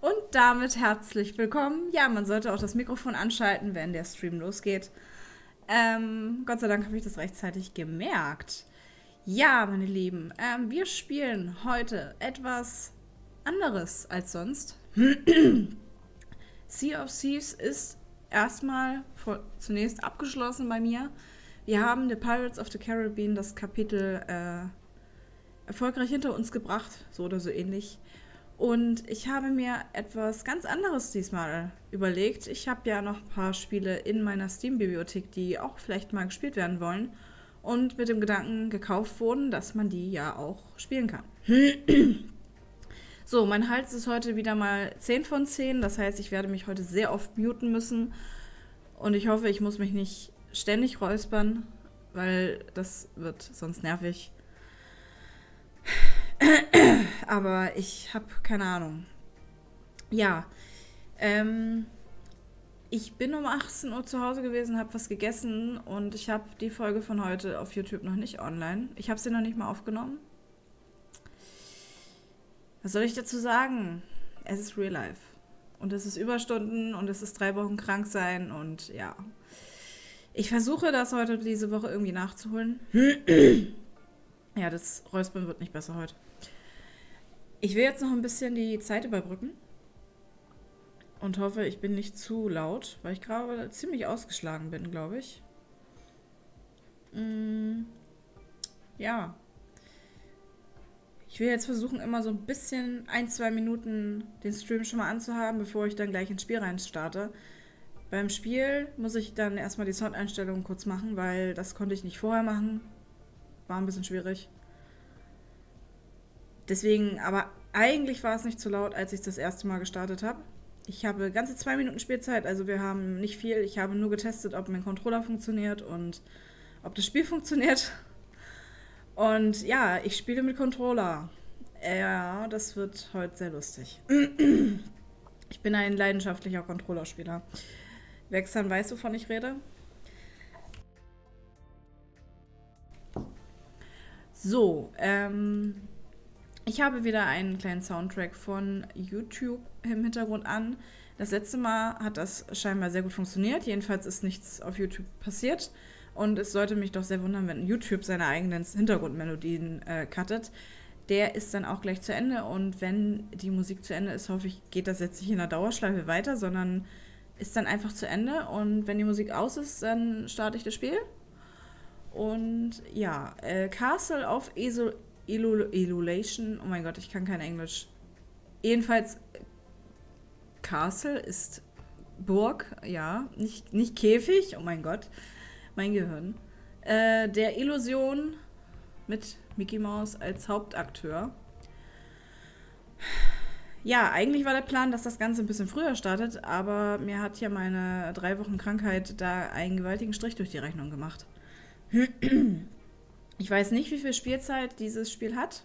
Und damit herzlich willkommen. Ja, man sollte auch das Mikrofon anschalten, wenn der Stream losgeht. Ähm, Gott sei Dank habe ich das rechtzeitig gemerkt. Ja, meine Lieben, ähm, wir spielen heute etwas anderes als sonst. sea of Thieves ist erstmal vor, zunächst abgeschlossen bei mir. Wir haben The Pirates of the Caribbean, das Kapitel, äh, erfolgreich hinter uns gebracht, so oder so ähnlich. Und ich habe mir etwas ganz anderes diesmal überlegt. Ich habe ja noch ein paar Spiele in meiner Steam-Bibliothek, die auch vielleicht mal gespielt werden wollen. Und mit dem Gedanken gekauft wurden, dass man die ja auch spielen kann. so, mein Hals ist heute wieder mal 10 von 10. Das heißt, ich werde mich heute sehr oft muten müssen. Und ich hoffe, ich muss mich nicht ständig räuspern, weil das wird sonst nervig. Aber ich habe keine Ahnung. Ja, ähm, ich bin um 18 Uhr zu Hause gewesen, habe was gegessen und ich habe die Folge von heute auf YouTube noch nicht online. Ich habe sie noch nicht mal aufgenommen. Was soll ich dazu sagen? Es ist Real Life. Und es ist Überstunden und es ist drei Wochen krank sein und ja. Ich versuche das heute diese Woche irgendwie nachzuholen. ja, das Räuspern wird nicht besser heute. Ich will jetzt noch ein bisschen die Zeit überbrücken. Und hoffe, ich bin nicht zu laut, weil ich gerade ziemlich ausgeschlagen bin, glaube ich. Mm, ja. Ich will jetzt versuchen, immer so ein bisschen ein, zwei Minuten den Stream schon mal anzuhaben, bevor ich dann gleich ins Spiel rein starte. Beim Spiel muss ich dann erstmal die Soundeinstellungen kurz machen, weil das konnte ich nicht vorher machen. War ein bisschen schwierig. Deswegen, aber eigentlich war es nicht zu laut, als ich das erste Mal gestartet habe. Ich habe ganze zwei Minuten Spielzeit, also wir haben nicht viel. Ich habe nur getestet, ob mein Controller funktioniert und ob das Spiel funktioniert. Und ja, ich spiele mit Controller. Ja, das wird heute sehr lustig. Ich bin ein leidenschaftlicher Controllerspieler. Wexan, weißt du, wovon ich rede? So, ähm, ich habe wieder einen kleinen Soundtrack von YouTube im Hintergrund an. Das letzte Mal hat das scheinbar sehr gut funktioniert. Jedenfalls ist nichts auf YouTube passiert. Und es sollte mich doch sehr wundern, wenn YouTube seine eigenen Hintergrundmelodien äh, cuttet. Der ist dann auch gleich zu Ende. Und wenn die Musik zu Ende ist, hoffe ich, geht das jetzt nicht in der Dauerschleife weiter, sondern ist dann einfach zu Ende. Und wenn die Musik aus ist, dann starte ich das Spiel. Und ja, äh, Castle of Esol Elulation. Oh mein Gott, ich kann kein Englisch. Jedenfalls, Castle ist Burg, ja. Nicht, nicht Käfig, oh mein Gott. Mein Gehirn. Äh, der Illusion mit Mickey Mouse als Hauptakteur. Ja, eigentlich war der Plan, dass das Ganze ein bisschen früher startet, aber mir hat ja meine drei Wochen Krankheit da einen gewaltigen Strich durch die Rechnung gemacht. Ich weiß nicht, wie viel Spielzeit dieses Spiel hat.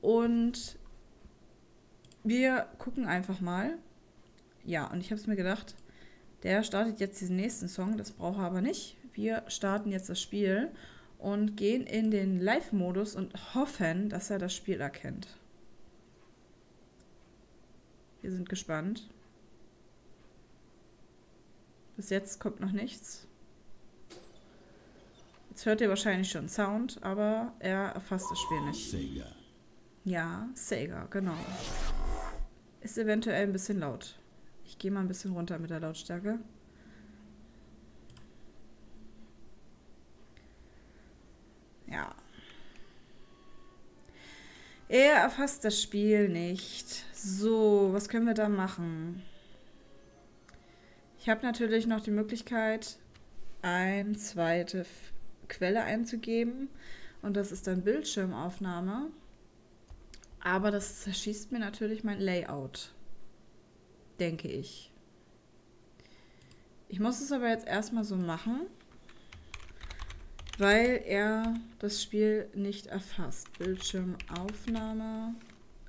Und wir gucken einfach mal. Ja, und ich habe es mir gedacht, der startet jetzt diesen nächsten Song, das braucht er aber nicht. Wir starten jetzt das Spiel und gehen in den Live-Modus und hoffen, dass er das Spiel erkennt. Wir sind gespannt. Bis jetzt kommt noch nichts. Jetzt hört ihr wahrscheinlich schon Sound, aber er erfasst das Spiel nicht. Sega. Ja, Sega, genau. Ist eventuell ein bisschen laut. Ich gehe mal ein bisschen runter mit der Lautstärke. Ja. Er erfasst das Spiel nicht. So, was können wir da machen? Ich habe natürlich noch die Möglichkeit, ein zweite Quelle einzugeben und das ist dann Bildschirmaufnahme. Aber das zerschießt mir natürlich mein Layout, denke ich. Ich muss es aber jetzt erstmal so machen, weil er das Spiel nicht erfasst. Bildschirmaufnahme,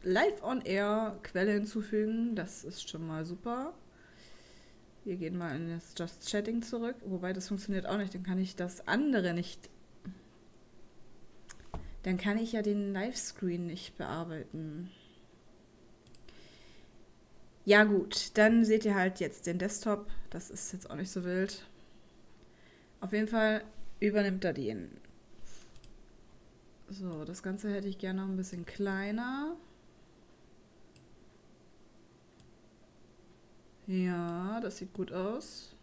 Live on Air, Quelle hinzufügen, das ist schon mal super. Wir gehen mal in das Just Chatting zurück. Wobei das funktioniert auch nicht. Dann kann ich das andere nicht. Dann kann ich ja den Livescreen nicht bearbeiten. Ja gut, dann seht ihr halt jetzt den Desktop. Das ist jetzt auch nicht so wild. Auf jeden Fall übernimmt er den. So, das Ganze hätte ich gerne noch ein bisschen kleiner. Ja, das sieht gut aus.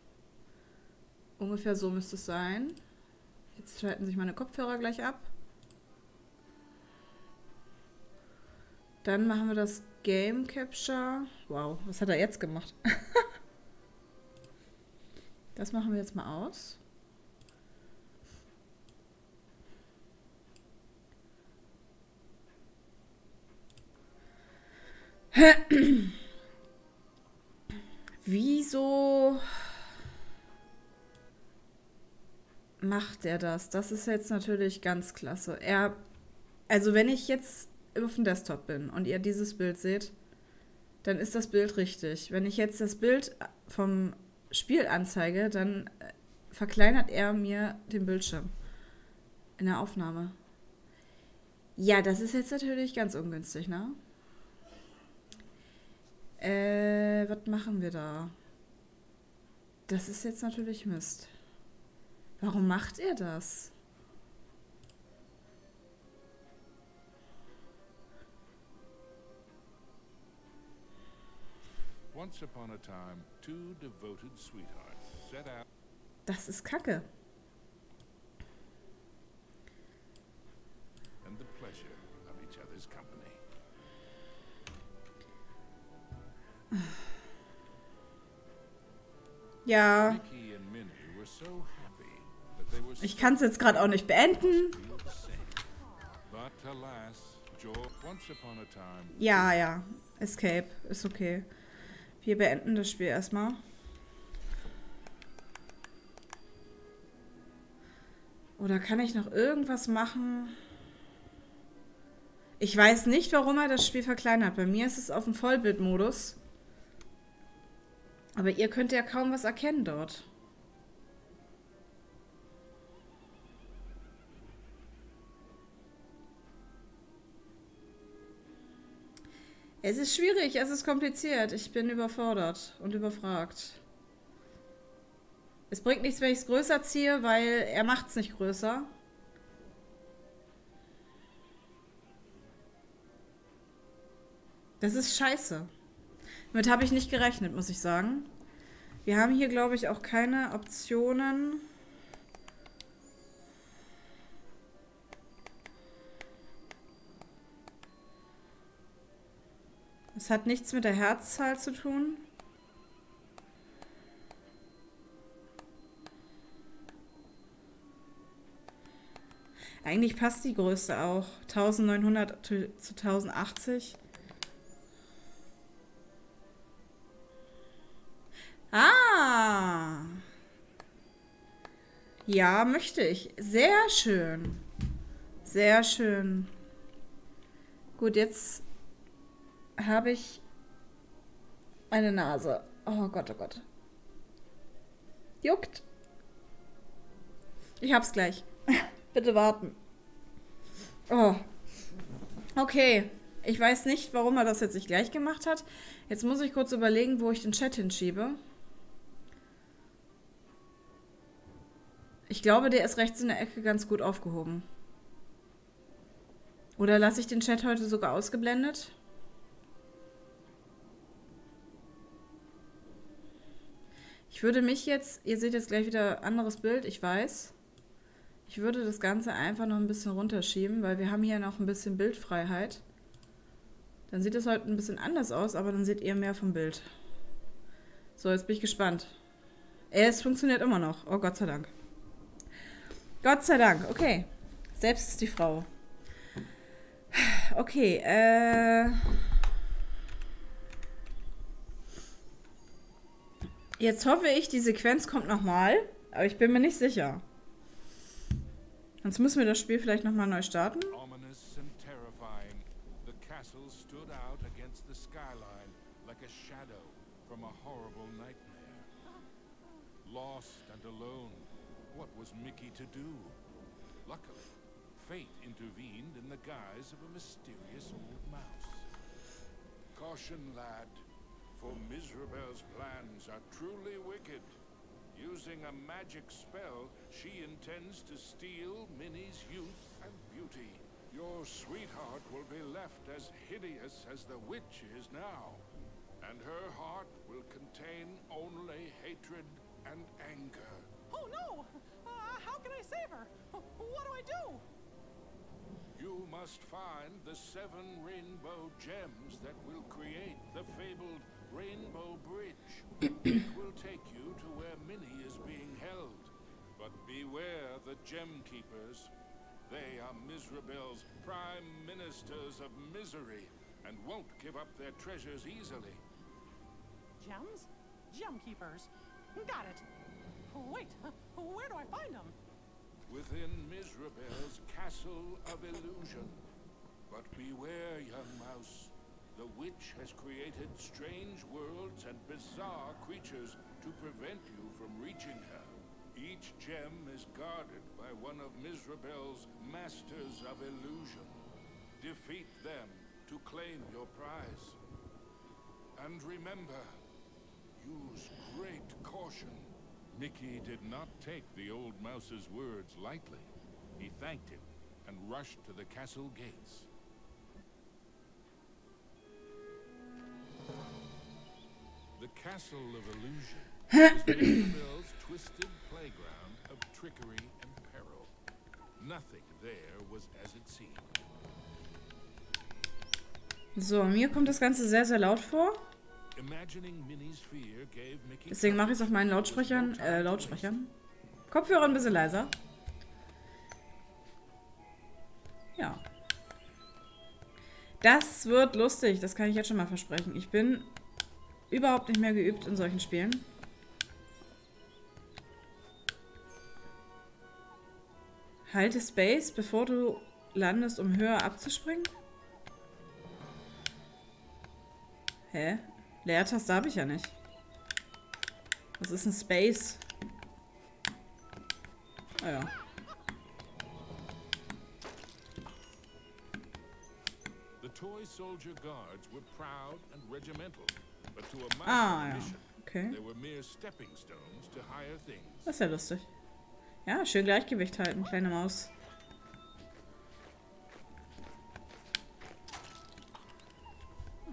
Ungefähr so müsste es sein. Jetzt schalten sich meine Kopfhörer gleich ab. Dann machen wir das Game Capture. Wow, was hat er jetzt gemacht? das machen wir jetzt mal aus. Wieso macht er das? Das ist jetzt natürlich ganz klasse. Er, also wenn ich jetzt auf dem Desktop bin und ihr dieses Bild seht, dann ist das Bild richtig. Wenn ich jetzt das Bild vom Spiel anzeige, dann äh, verkleinert er mir den Bildschirm in der Aufnahme. Ja, das ist jetzt natürlich ganz ungünstig, ne? Äh, was machen wir da? Das ist jetzt natürlich Mist. Warum macht er das? Once upon a time, two devoted sweethearts set out. Das ist Kacke. Ja. Ich kann es jetzt gerade auch nicht beenden. Ja, ja. Escape. Ist okay. Wir beenden das Spiel erstmal. Oder kann ich noch irgendwas machen? Ich weiß nicht, warum er das Spiel verkleinert. Bei mir ist es auf dem Vollbildmodus. Aber ihr könnt ja kaum was erkennen dort. Es ist schwierig, es ist kompliziert. Ich bin überfordert und überfragt. Es bringt nichts, wenn ich es größer ziehe, weil er macht es nicht größer. Das ist scheiße. Damit habe ich nicht gerechnet, muss ich sagen. Wir haben hier, glaube ich, auch keine Optionen. Es hat nichts mit der Herzzahl zu tun. Eigentlich passt die Größe auch. 1900 zu 1080. Ah. Ja, möchte ich. Sehr schön. Sehr schön. Gut, jetzt habe ich eine Nase. Oh Gott, oh Gott. Juckt. Ich hab's gleich. Bitte warten. Oh. Okay. Ich weiß nicht, warum er das jetzt nicht gleich gemacht hat. Jetzt muss ich kurz überlegen, wo ich den Chat hinschiebe. Ich glaube, der ist rechts in der Ecke ganz gut aufgehoben. Oder lasse ich den Chat heute sogar ausgeblendet? Ich würde mich jetzt, ihr seht jetzt gleich wieder anderes Bild, ich weiß. Ich würde das Ganze einfach noch ein bisschen runterschieben, weil wir haben hier noch ein bisschen Bildfreiheit. Dann sieht es heute ein bisschen anders aus, aber dann seht ihr mehr vom Bild. So, jetzt bin ich gespannt. Es funktioniert immer noch. Oh Gott sei Dank. Gott sei Dank, okay. Selbst ist die Frau. Okay, äh. Jetzt hoffe ich, die Sequenz kommt nochmal, aber ich bin mir nicht sicher. Sonst müssen wir das Spiel vielleicht nochmal neu starten. To do? Luckily, fate intervened in the guise of a mysterious old mouse. Caution, lad. for Misrabel's plans are truly wicked. Using a magic spell, she intends to steal Minnie's youth and beauty. Your sweetheart will be left as hideous as the witch is now. And her heart will contain only hatred and anger. Oh no! Can I save her? What do I do? You must find the seven rainbow gems that will create the fabled Rainbow Bridge. it will take you to where Minnie is being held. But beware the Gem Keepers. They are Misrabel's prime ministers of misery and won't give up their treasures easily. Gems? Gem keepers. Got it. Wait, where do I find them? Within Misrabel's Castle of Illusion. But beware, young mouse. The witch has created strange worlds and bizarre creatures to prevent you from reaching her. Each gem is guarded by one of Misrabel's Masters of Illusion. Defeat them to claim your prize. And remember, use great caution. Mickey did not take the old mouse's words lightly. He thanked him and rushed to the castle gates. The Castle of Illusion is Mirabelle's twisted playground of trickery and peril. Nothing there was as it seemed. So, mir kommt das Ganze sehr, sehr laut vor. Deswegen mache ich es auf meinen Lautsprechern, äh, Lautsprechern. Kopfhörer ein bisschen leiser. Ja. Das wird lustig, das kann ich jetzt schon mal versprechen. Ich bin überhaupt nicht mehr geübt in solchen Spielen. Halte Space, bevor du landest, um höher abzuspringen? Hä? Leertaste habe ich ja nicht. Was ist ein Space? Ah ja. The toy soldier guards were proud and regimental. Ah, ja. Okay. Das ist ja lustig. Ja, schön Gleichgewicht halten, kleine Maus.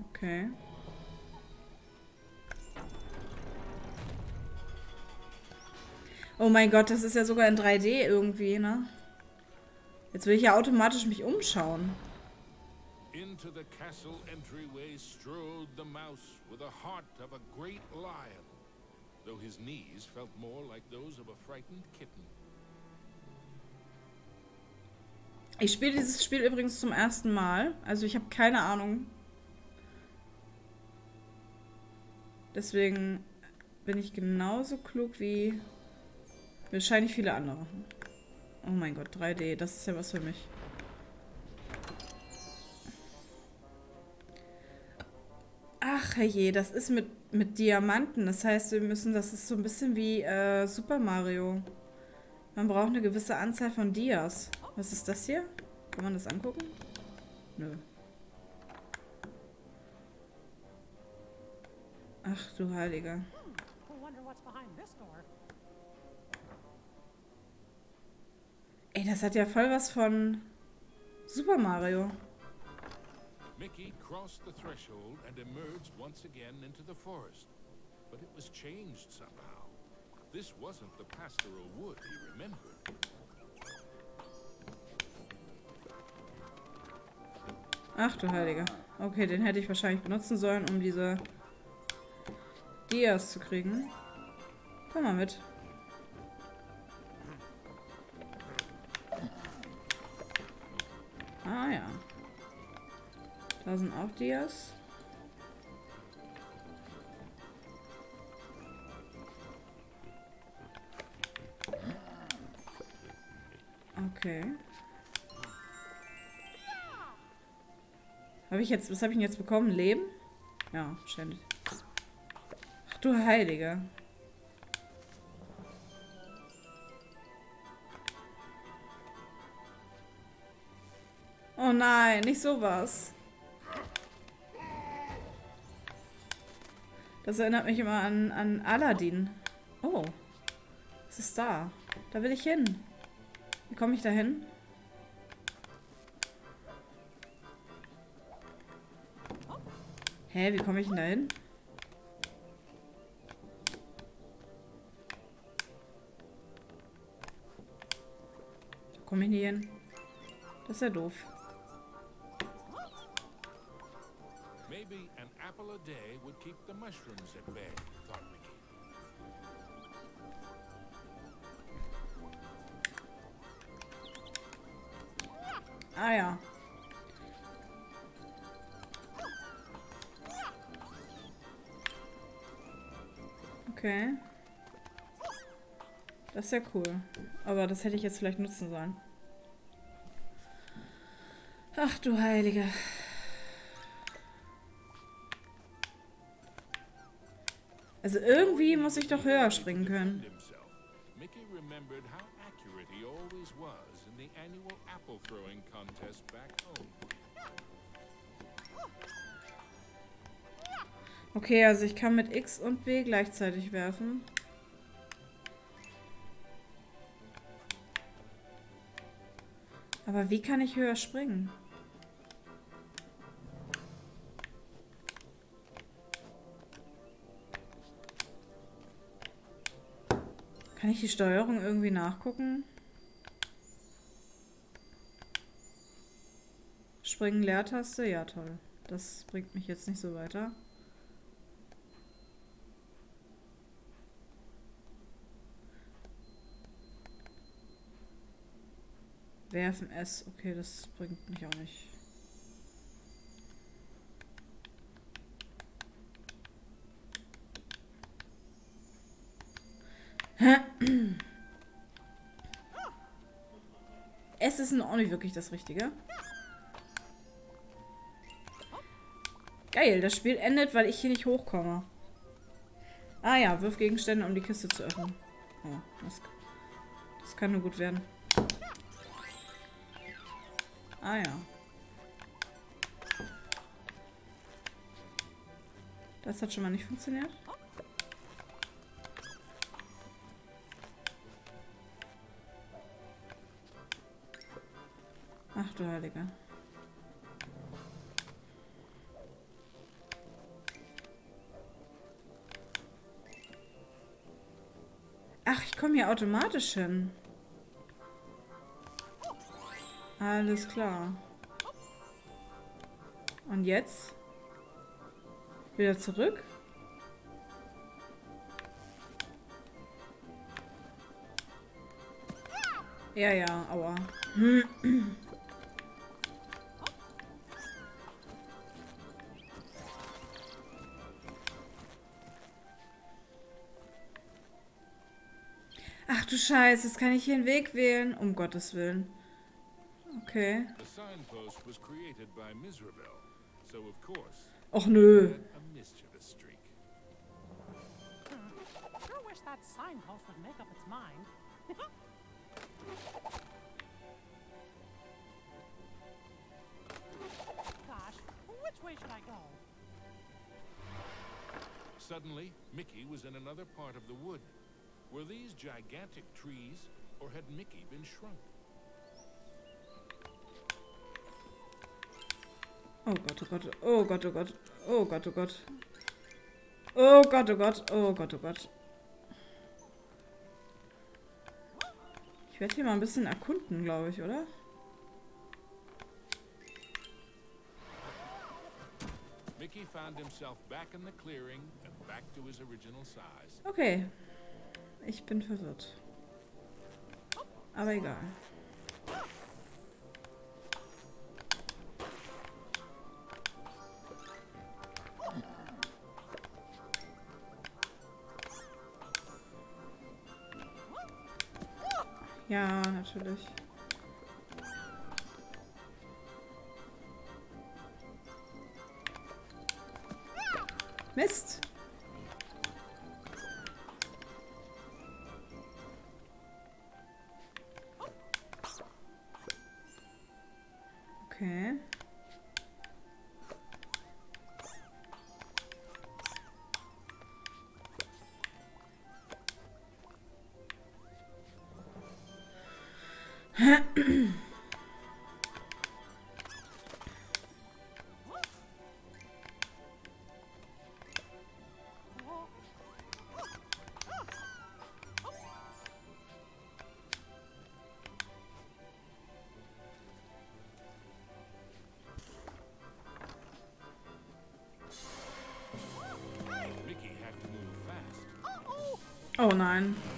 Okay. Oh mein Gott, das ist ja sogar in 3D irgendwie, ne? Jetzt will ich ja automatisch mich umschauen. Into the castle entryway strode the mouse with the heart of a great lion, though his knees felt more like those of a frightened kitten. Ich spiele dieses Spiel übrigens zum ersten Mal, also ich habe keine Ahnung. Deswegen bin ich genauso klug wie wahrscheinlich viele andere. Oh mein Gott, 3D, das ist ja was für mich. Ach je, das ist mit, mit Diamanten. Das heißt, wir müssen, das ist so ein bisschen wie äh, Super Mario. Man braucht eine gewisse Anzahl von Dias. Was ist das hier? Kann man das angucken? Nö. Ach du Heiliger. Ey, das hat ja voll was von Super Mario. Mickey crossed the threshold and emerged once again into the forest. But it was changed somehow. This wasn't the pastoral wood he remembered. Ach du Heiliger. Okay, den hätte ich wahrscheinlich benutzen sollen, um diese Dias zu kriegen. Komm mal mit. Da sind auch Dias. Okay. Habe ich jetzt, was habe ich denn jetzt bekommen? Leben? Ja, ständig. Ach du Heilige. Oh nein, nicht sowas. Das erinnert mich immer an, an Aladdin. Oh. Es ist da. Da will ich hin. Wie komme ich da hin? Hä, wie komme ich denn da hin? Komme ich nie hin. Das ist ja doof. Apple a day would keep the mushrooms at bay, thought Mickey. Ah ja. Okay. Das ist ja cool. Aber das hätte ich jetzt vielleicht nutzen sollen. Ach du Heilige. Also irgendwie muss ich doch höher springen können. Mickey remembered how accurate he always was in the annual apple throwing contest back home. Okay, also ich kann mit X und B gleichzeitig werfen. Aber wie kann ich höher springen? Kann ich die Steuerung irgendwie nachgucken? Springen Leertaste? Ja, toll. Das bringt mich jetzt nicht so weiter. Werfen S. Okay, das bringt mich auch nicht. S ist auch nicht wirklich das Richtige. Geil, das Spiel endet, weil ich hier nicht hochkomme. Ah ja, wirf Gegenstände, um die Kiste zu öffnen. Ja, das, das kann nur gut werden. Ah ja. Das hat schon mal nicht funktioniert. Ach du Heilige. Ach, ich komme hier automatisch hin. Alles klar. Und jetzt? Wieder zurück? Ja, ja, aua. Scheiße, jetzt kann ich hier einen Weg wählen. Um Gottes Willen. Okay. The signpost was created by Misrabel, so of course, Och nö. Suddenly, Mickey was in another part of the wood. Were these gigantic trees, or had Mickey been shrunk? Oh Gott, oh Gott, oh Gott, oh Gott, oh Gott, oh Gott. Oh Gott, oh Gott, oh Gott, oh Gott. Ich werde hier mal ein bisschen erkunden, glaube ich, oder? Mickey found himself back in the clearing and back to his original size. Okay. Ich bin verwirrt. Aber egal. Ja, natürlich. Mist. Fast. Oh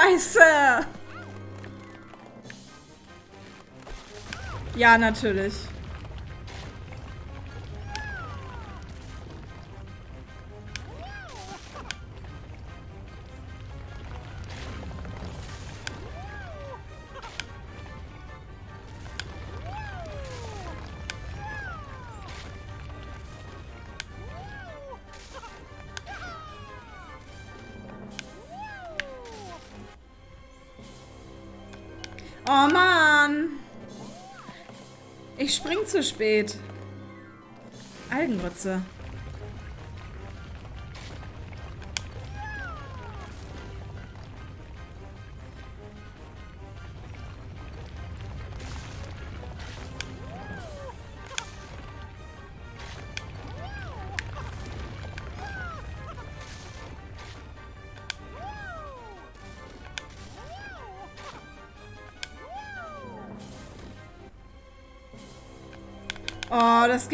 Scheiße! Ja, natürlich. Zu spät. Algengrütze.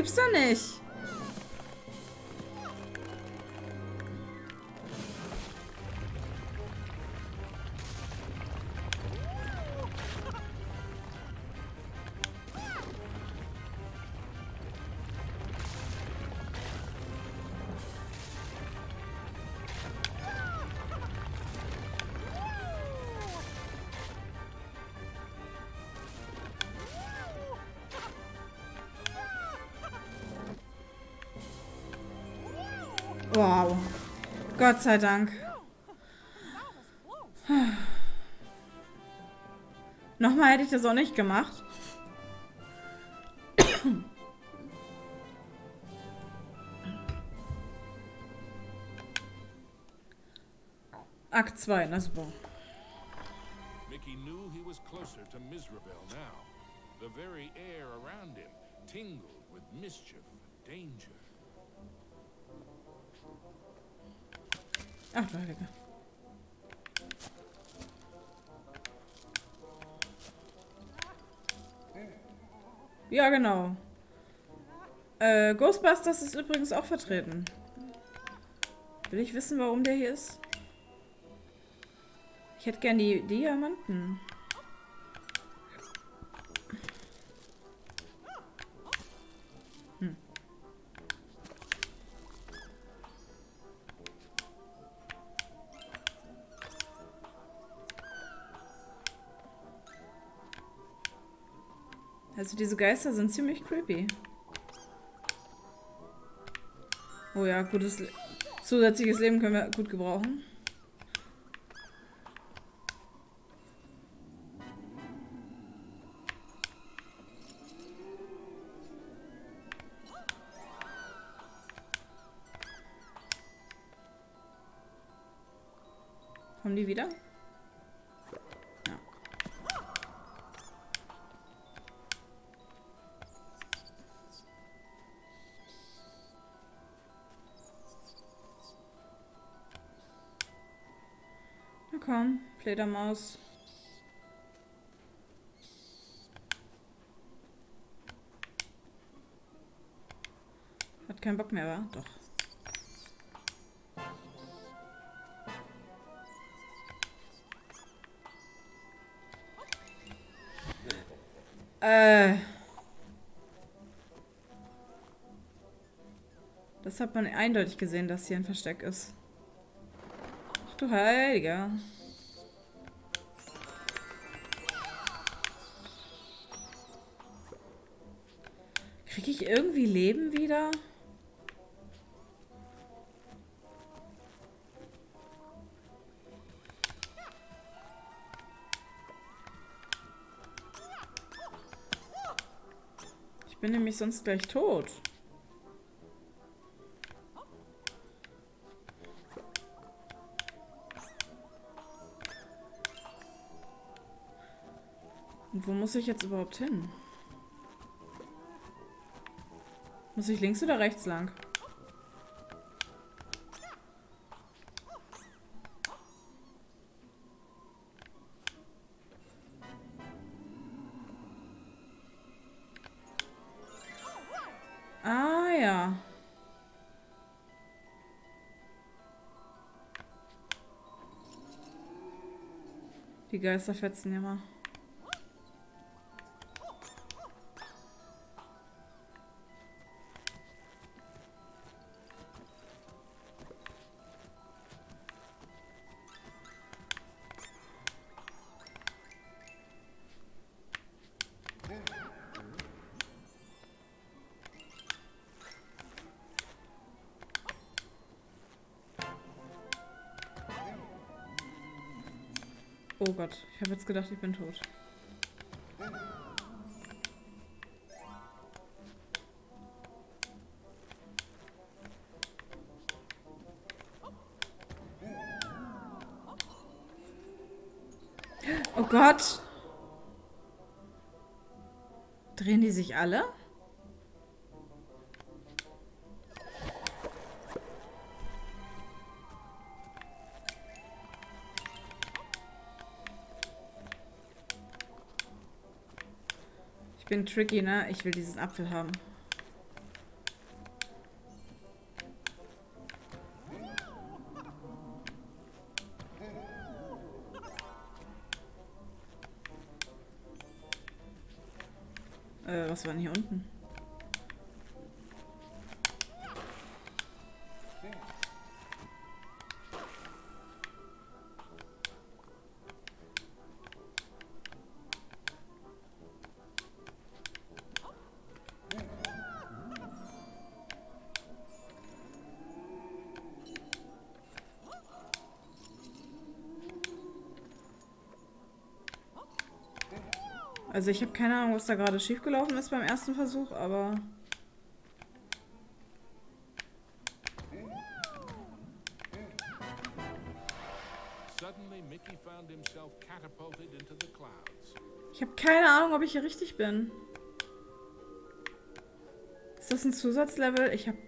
Gibson-ը Gott sei Dank. Nochmal hätte ich das auch nicht gemacht. Akt 2, na super. Mickey knew he was closer to Mizrabel now. The very air around him tingled with mischief and danger. Ach du Heilige. Ja, genau. Äh, Ghostbusters ist übrigens auch vertreten. Will ich wissen, warum der hier ist? Ich hätte gern die Diamanten. Also diese Geister sind ziemlich creepy. Oh ja, gutes Le zusätzliches Leben können wir gut gebrauchen. Kommen die wieder? Fledermaus. Hat keinen Bock mehr, wa? Doch. Äh. Das hat man eindeutig gesehen, dass hier ein Versteck ist. Ach du Heiliger. Ich irgendwie Leben wieder? Ich bin nämlich sonst gleich tot. Und wo muss ich jetzt überhaupt hin? Muss ich links oder rechts lang? Ah ja. Die Geister fetzen ja mal. Gott, ich habe jetzt gedacht, ich bin tot. Oh Gott! Drehen die sich alle? Bin tricky, ne? Ich will diesen Apfel haben. Äh, was war denn hier unten? Also ich habe keine Ahnung, was da gerade schiefgelaufen ist beim ersten Versuch, aber... Ich habe keine Ahnung, ob ich hier richtig bin. Ist das ein Zusatzlevel? Ich habe...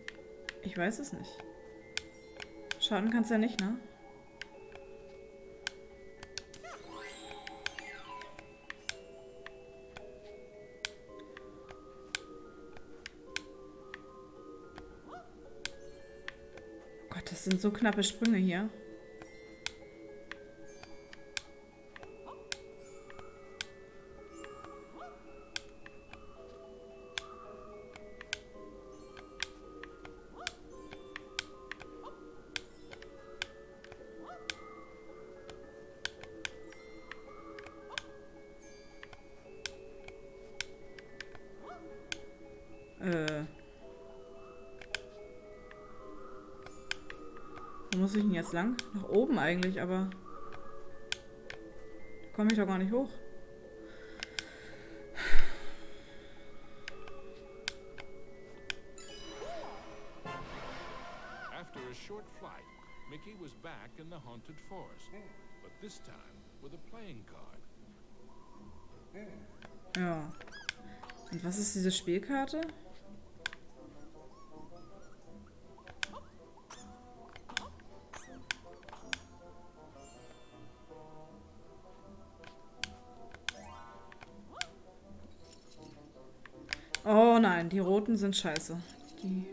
Ich weiß es nicht. Schaden kannst ja nicht, ne? Sind so knappe Sprünge hier. Jetzt lang? Nach oben eigentlich, aber... Komme ich doch gar nicht hoch. After a short flight, Mickey was back in the haunted forest, but this time with a playing card. Ja. Und was ist diese Spielkarte? Roten sind scheiße. Die.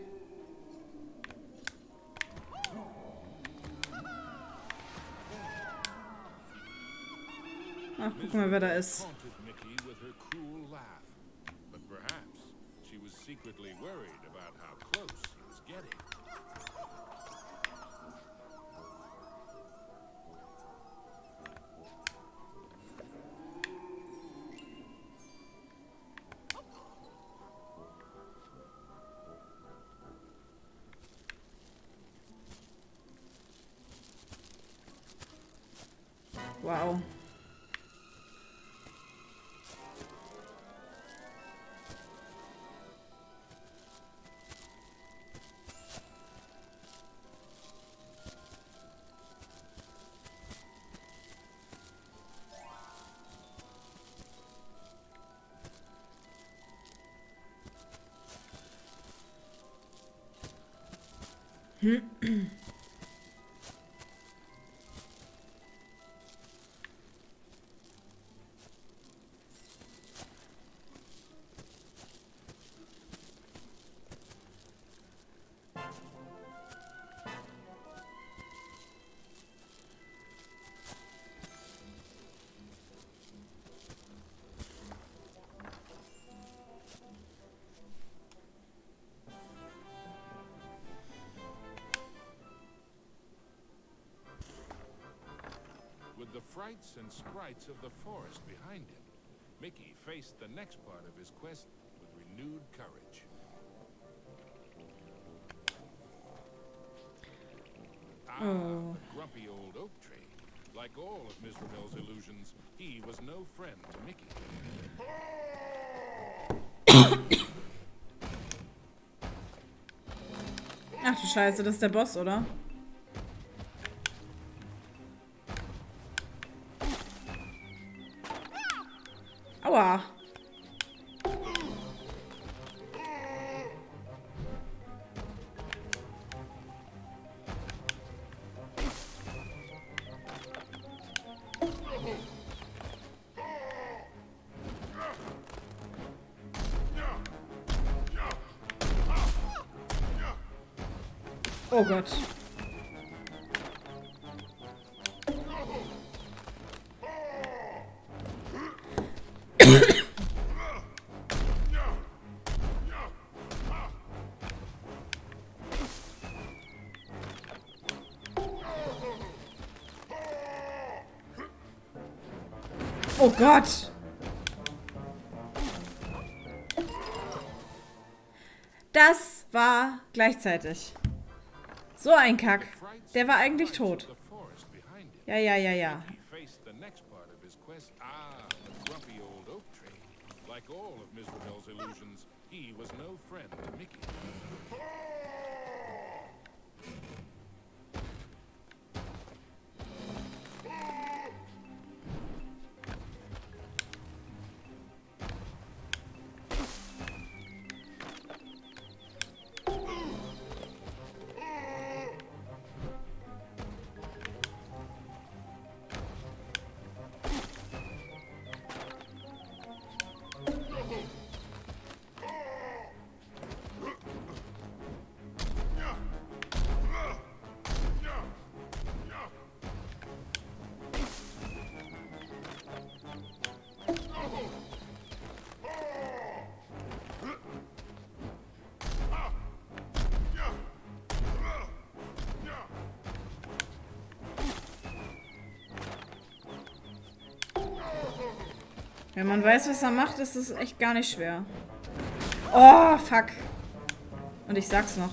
Ach, guck mal, wer da ist. But perhaps she was secretly worried about how With the frights and sprites of the forest behind him, Mickey faced the next part of his quest with renewed courage. Ah, Oh. the grumpy old oak tree. Like all of Mizrabel's illusions, he was no friend to Mickey. Ach du Scheiße, das ist der Boss, oder? Gott. Oh Gott. Das war gleichzeitig. So ein Kack. Der war eigentlich tot. Ja, ja, ja, ja. Like all of Mizrabel's illusions, he was no friend to Mickey. Wenn man weiß, was er macht, ist es echt gar nicht schwer. Oh, fuck. Und ich sag's noch.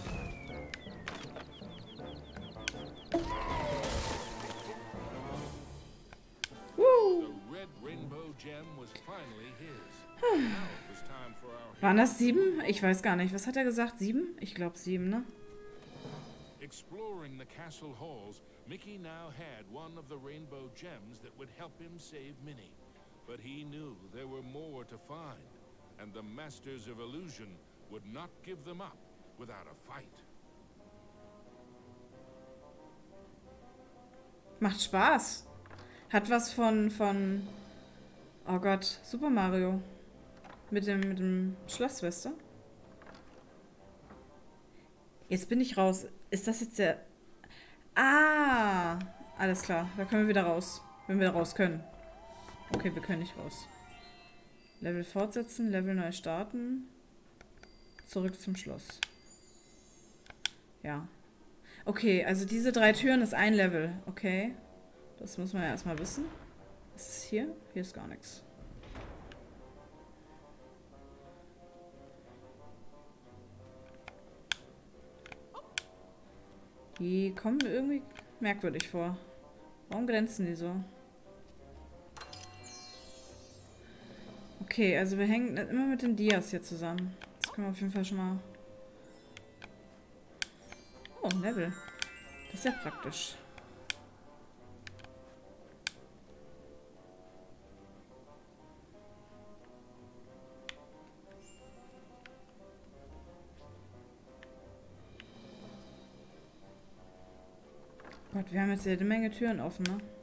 Our Waren das sieben? Ich weiß gar nicht. Was hat er gesagt? Sieben? Ich glaube sieben, ne? Exploring the castle halls, Mickey now had one of the rainbow gems that would help him save Minnie. But he knew there were more to find, and the Masters of Illusion would not give them up without a fight. Macht Spaß. Hat was von, von, oh Gott, Super Mario. Mit dem, mit dem Schloss, weißt du? Jetzt bin ich raus. Ist das jetzt der... Ah, alles klar. Da können wir wieder raus. Wenn wir raus können. Okay, wir können nicht raus. Level fortsetzen, Level neu starten. Zurück zum Schloss. Ja. Okay, also diese drei Türen ist ein Level. Okay. Das muss man ja erstmal wissen. Was ist hier? Hier ist gar nichts. Die kommen mir irgendwie merkwürdig vor. Warum glänzen die so? Okay, also wir hängen immer mit den Dias hier zusammen. Das können wir auf jeden Fall schon mal... Oh, ein Level. Das ist ja praktisch. Gott, wir haben jetzt jede Menge Türen offen, ne?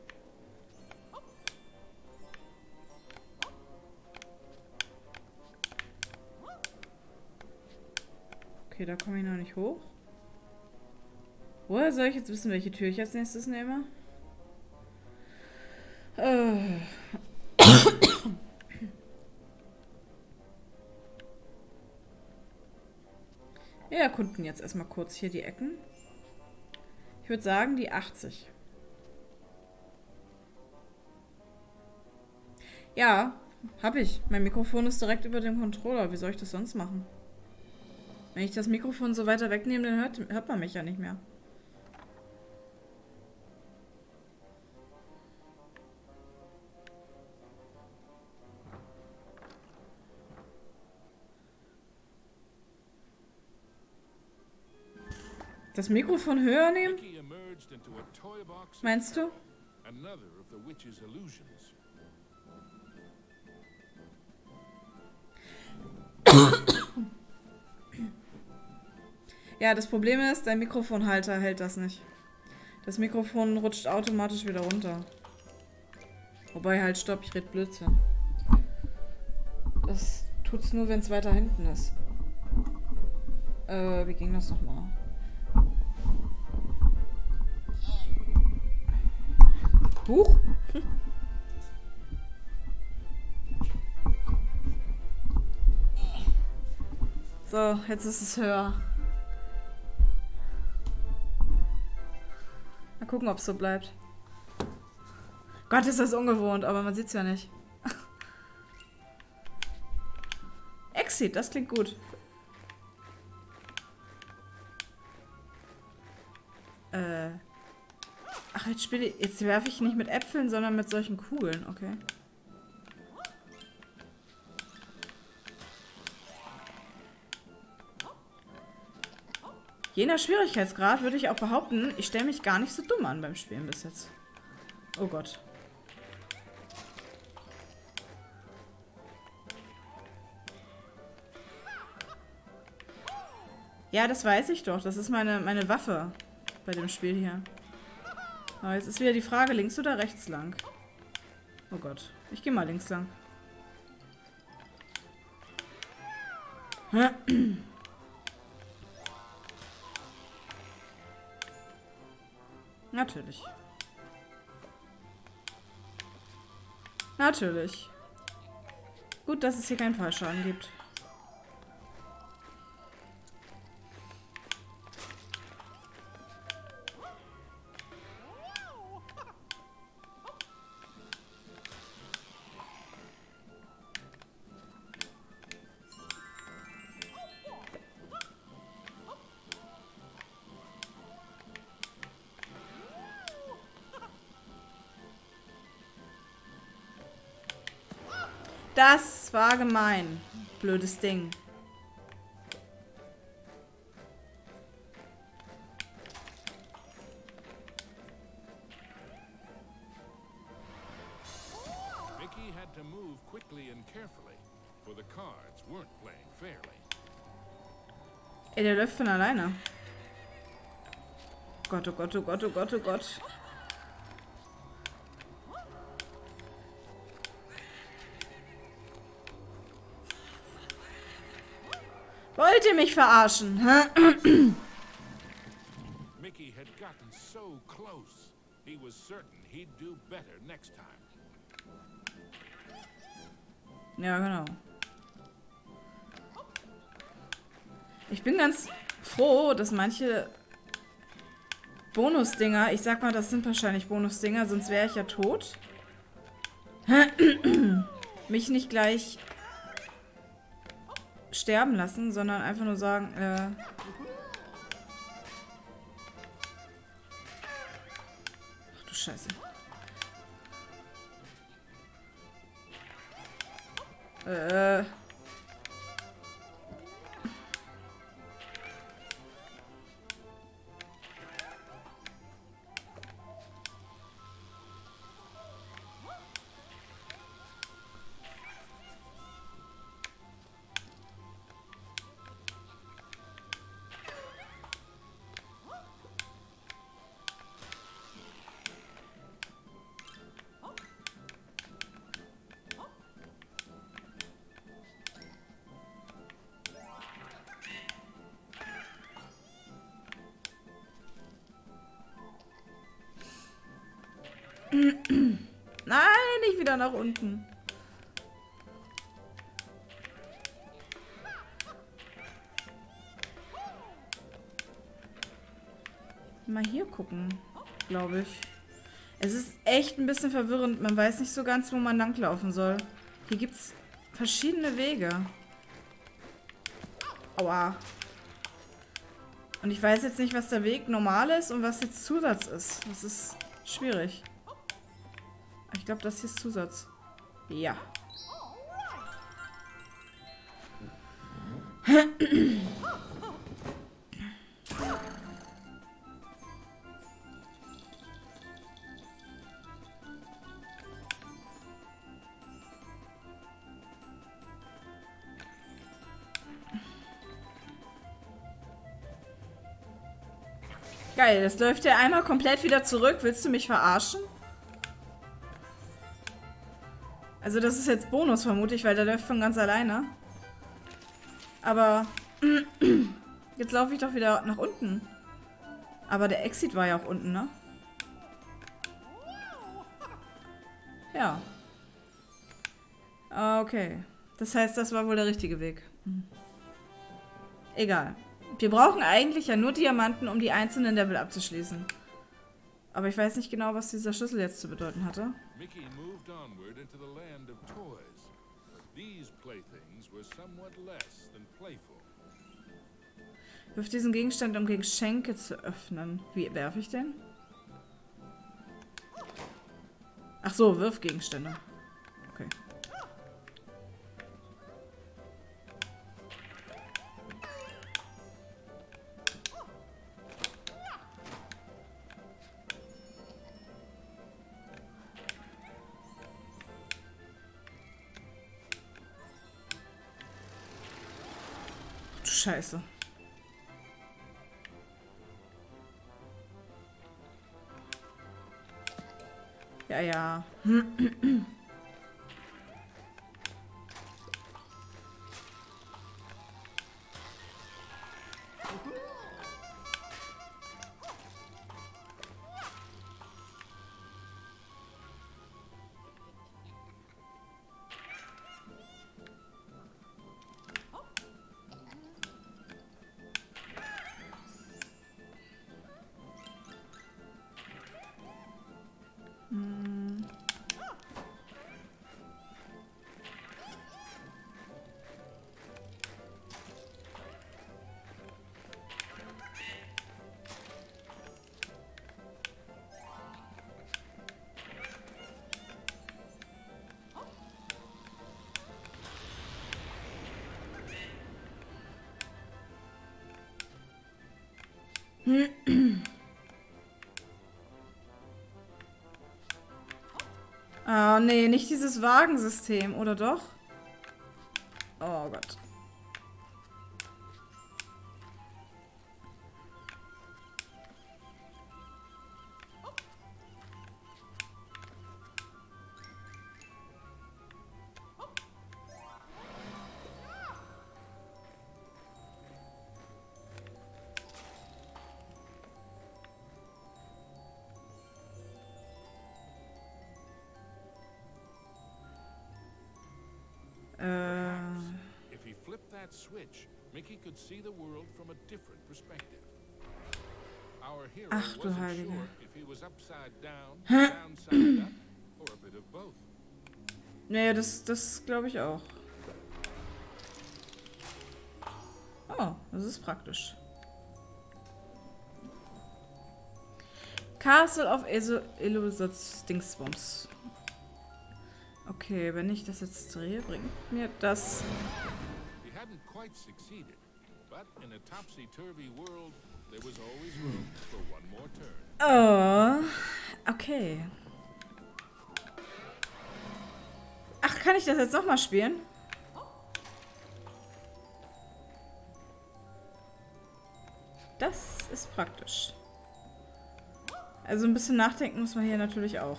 Okay, da komme ich noch nicht hoch. Woher soll ich jetzt wissen, welche Tür ich als nächstes nehme? Äh. Wir erkunden jetzt erstmal kurz hier die Ecken. Ich würde sagen, die 80. Ja, habe ich. Mein Mikrofon ist direkt über dem Controller. Wie soll ich das sonst machen? Wenn ich das Mikrofon so weiter wegnehme, dann hört, hört man mich ja nicht mehr. Das Mikrofon höher nehmen? Meinst du? Another of the witch's illusions. Ja, das Problem ist, dein Mikrofonhalter hält das nicht. Das Mikrofon rutscht automatisch wieder runter. Wobei halt, stopp, ich red Blödsinn. Das tut's nur, wenn es weiter hinten ist. Äh, wie ging das nochmal? Huch! So, jetzt ist es höher. Gucken, ob es so bleibt. Gott, ist das ungewohnt, aber man sieht's ja nicht. Exit, das klingt gut. Äh. Ach, jetzt spiele ich. Jetzt werfe ich nicht mit Äpfeln, sondern mit solchen Kugeln, okay. Je nach Schwierigkeitsgrad würde ich auch behaupten, ich stelle mich gar nicht so dumm an beim Spielen bis jetzt. Oh Gott. Ja, das weiß ich doch. Das ist meine, meine Waffe bei dem Spiel hier. Aber jetzt ist wieder die Frage, links oder rechts lang? Oh Gott. Ich gehe mal links lang. Natürlich. Natürlich. Gut, dass es hier keinen Fallschaden gibt. War gemein. Blödes Ding. Mickey had to move quickly and carefully, for the cards weren't playing fairly. Ey, der läuft von alleine. Gott, oh Gott, oh Gott, oh Gott, oh Gott. Mich verarschen? Mickey had gotten so close, he was certain he'd do better next time. Ja, genau. Ich bin ganz froh, dass manche Bonusdinger, ich sag mal, das sind wahrscheinlich Bonusdinger, sonst wäre ich ja tot, mich nicht gleich sterben lassen, sondern einfach nur sagen, äh, Ach du Scheiße. Äh. Nach unten. Mal hier gucken, glaube ich. Es ist echt ein bisschen verwirrend. Man weiß nicht so ganz, wo man langlaufen soll. Hier gibt es verschiedene Wege. Aua. Und ich weiß jetzt nicht, was der Weg normal ist und was jetzt Zusatz ist. Das ist schwierig. Ich glaube, das hier ist Zusatz. Ja. Geil, das läuft ja einmal komplett wieder zurück. Willst du mich verarschen? Also das ist jetzt Bonus vermutlich, weil der läuft von ganz alleine. Aber jetzt laufe ich doch wieder nach unten. Aber der Exit war ja auch unten, ne? Ja. Okay. Das heißt, das war wohl der richtige Weg. Egal. Wir brauchen eigentlich ja nur Diamanten, um die einzelnen Level abzuschließen. Aber ich weiß nicht genau, was dieser Schlüssel jetzt zu bedeuten hatte. Mickey moved onward into the land of toys. These playthings were somewhat less than playful. Wirf diesen Gegenstand, um Geschenke zu öffnen. Wie werfe ich den? Ach so, wirf Gegenstände. Scheiße. Ja, ja. nee, nicht dieses Wagensystem, oder doch? Could see the world from a different perspective. Our hero Ach, du wasn't Heilige. sure if he was upside down, downside up, or a bit of both. Nee, das, das glaube ich auch. Oh, das ist praktisch. Castle of Illusions Dingsbums. Okay, wenn ich das jetzt drehe, bringt mir das... We hadn't quite succeeded, Oh, okay. Ach, kann ich das jetzt nochmal spielen? Das ist praktisch. Also ein bisschen nachdenken muss man hier natürlich auch.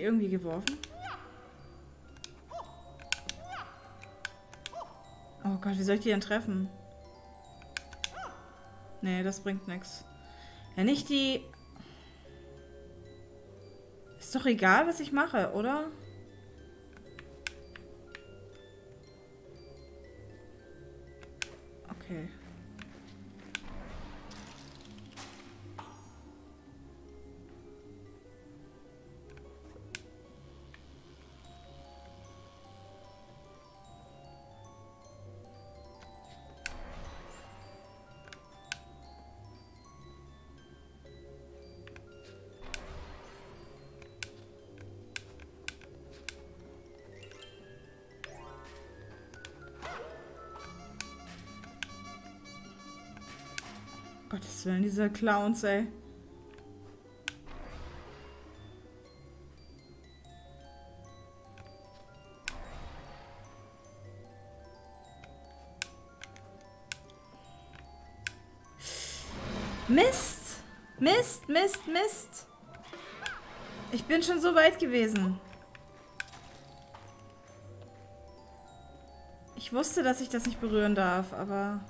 Die irgendwie geworfen? Oh Gott, wie soll ich die denn treffen? Nee, das bringt nichts. Ja, nicht die... Ist doch egal, was ich mache, oder? Okay. Willen, diese Clowns, ey. Mist! Mist, Mist, Mist! Ich bin schon so weit gewesen. Ich wusste, dass ich das nicht berühren darf, aber...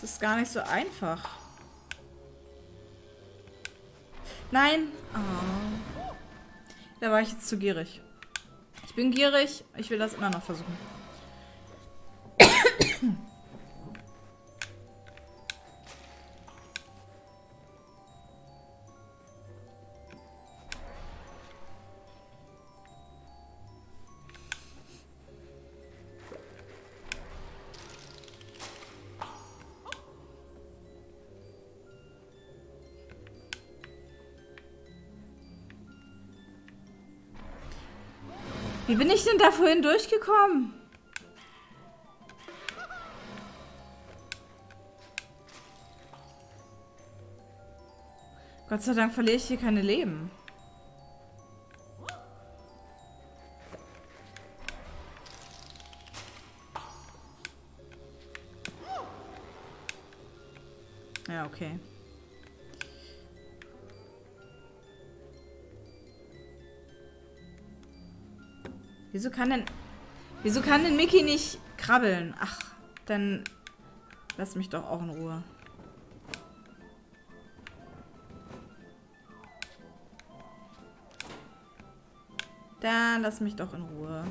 Das ist gar nicht so einfach. Nein! Oh. Da war ich jetzt zu gierig. Ich bin gierig. Ich will das immer noch versuchen. Wie bin ich denn da vorhin durchgekommen? Gott sei Dank verliere ich hier keine Leben. Ja, okay. Wieso kann denn... Wieso kann denn Mickey nicht krabbeln? Ach, dann... Lass mich doch auch in Ruhe. Dann lass mich doch in Ruhe.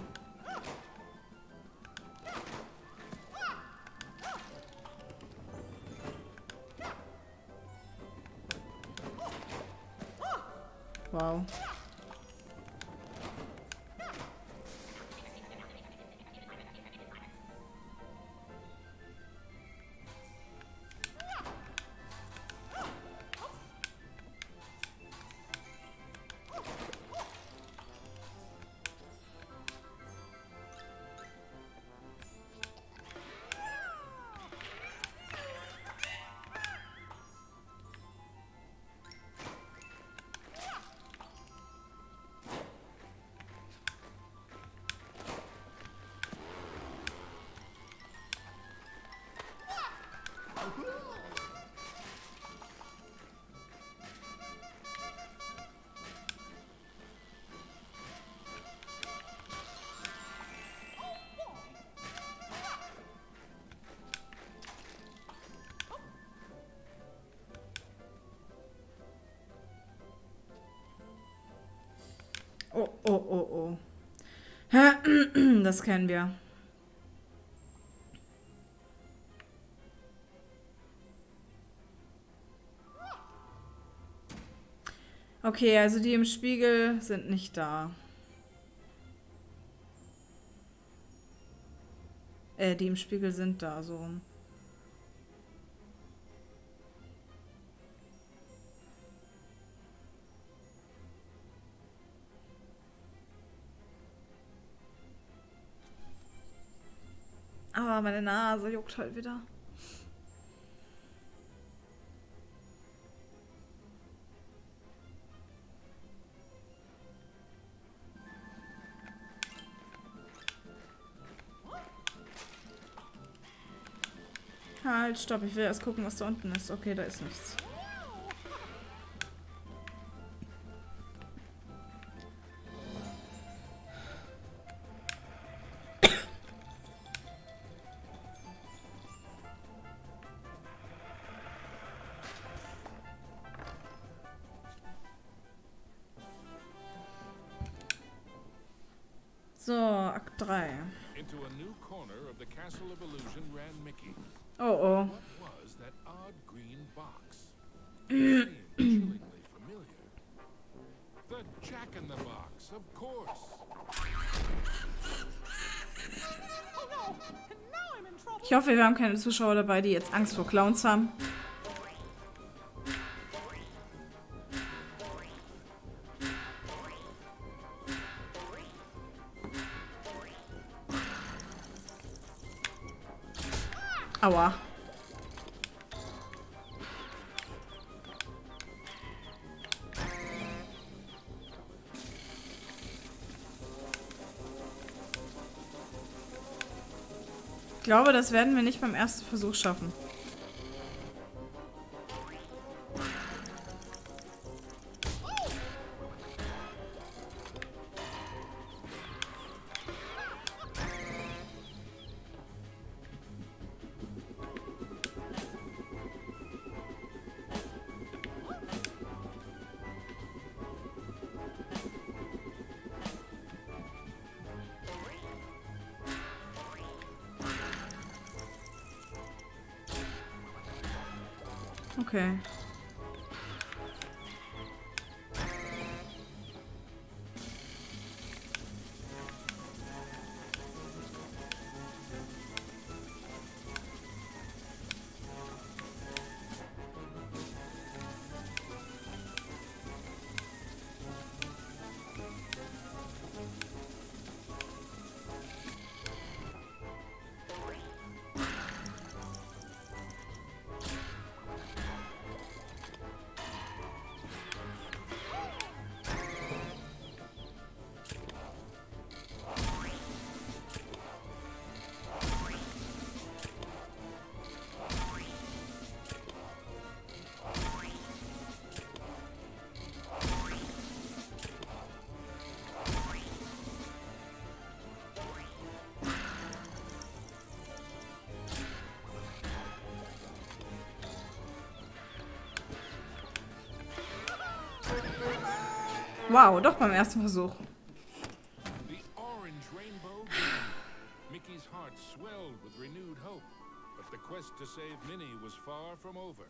Das kennen wir. Okay, also die im Spiegel sind nicht da. Äh, die im Spiegel sind da, so. Nase juckt halt wieder. Halt, stopp, ich will erst gucken, was da unten ist. Okay, da ist nichts. Wir haben keine Zuschauer dabei, die jetzt Angst vor Clowns haben. Aua. Glaube, das werden wir nicht beim ersten Versuch schaffen. Wow, doch beim ersten Versuch. The orange rainbow gleamed. Mickey's heart swelled with renewed hope, but the quest to save Minnie was far from over.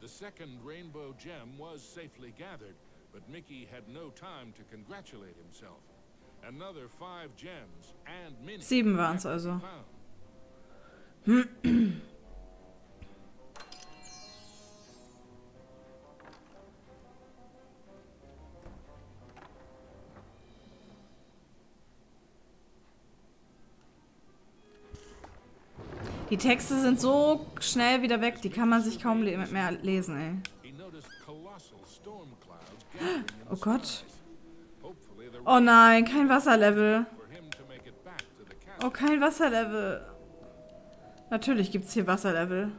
The second rainbow gem was safely gathered, but Mickey had no time to congratulate himself. Another five gems and Minnie Sieben waren's be also. Die Texte sind so schnell wieder weg, die kann man sich kaum le mehr lesen, ey. Oh Gott. Oh nein, kein Wasserlevel. Oh, kein Wasserlevel. Natürlich gibt's hier Wasserlevel.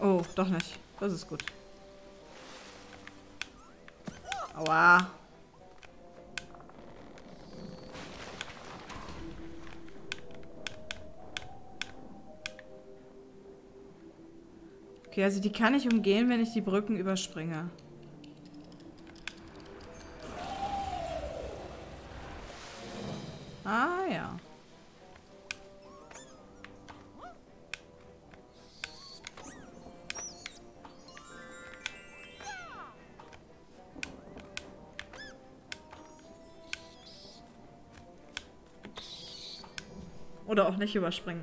Oh, doch nicht. Das ist gut. Aua. Okay, also die kann ich umgehen, wenn ich die Brücken überspringe. ja. Oder auch nicht überspringen.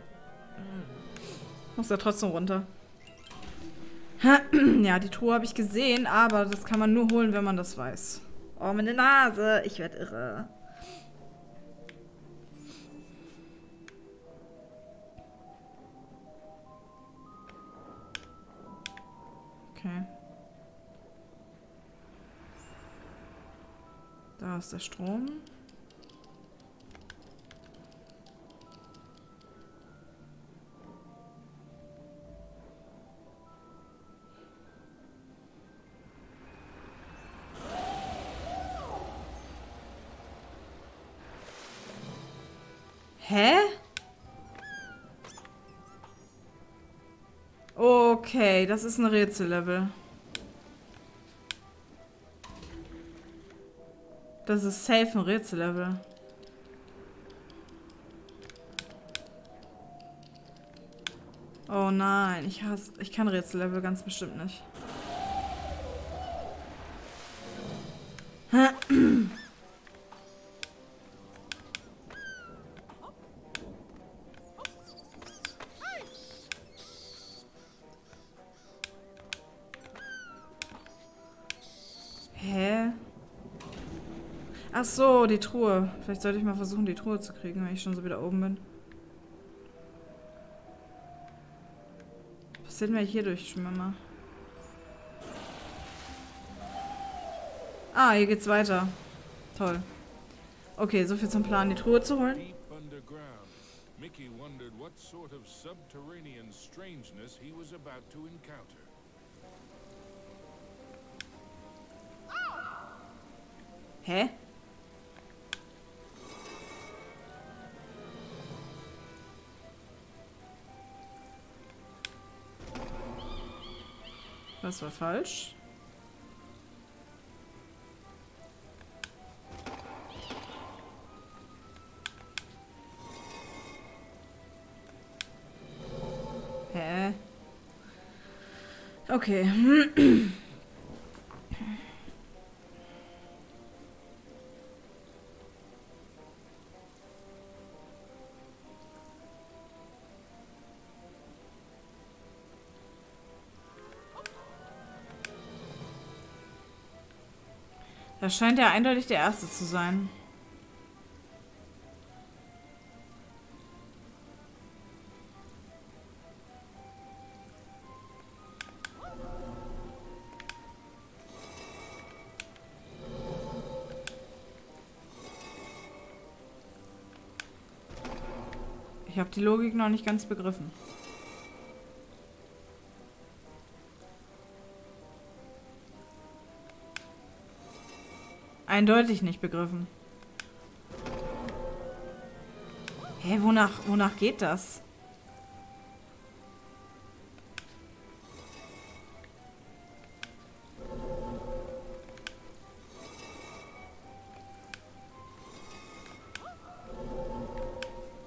Muss ja trotzdem runter. Ja, die Truhe habe ich gesehen, aber das kann man nur holen, wenn man das weiß. Oh, meine Nase. Ich werde irre. Okay. Da ist der Strom. Das ist ein Rätsellevel. Das ist safe ein Rätsellevel. Oh nein, ich hasse, ich kann Rätsellevel ganz bestimmt nicht. So, die Truhe. Vielleicht sollte ich mal versuchen, die Truhe zu kriegen, wenn ich schon so wieder oben bin. Was sind wir hier durchschwimmen? Ah, hier geht's weiter. Toll. Okay, so viel zum Plan, die Truhe zu holen. Mickey wondered what sort of subterranean strangeness he was about to encounter. Hä? Was war falsch? Hä? Okay. Das scheint ja eindeutig der erste zu sein. Ich habe die Logik noch nicht ganz begriffen. Eindeutig nicht begriffen. Hä, wonach, wonach geht das?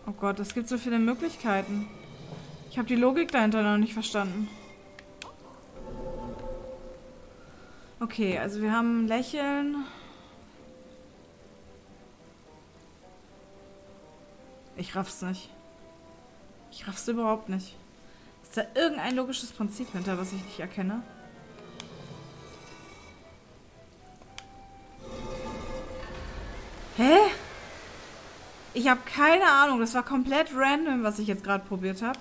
Oh Gott, es gibt so viele Möglichkeiten. Ich habe die Logik dahinter noch nicht verstanden. Okay, also wir haben Lächeln. Ich raff's nicht. Ich raff's überhaupt nicht. Ist da irgendein logisches Prinzip hinter, was ich nicht erkenne? Hä? Ich habe keine Ahnung. Das war komplett random, was ich jetzt gerade probiert habe.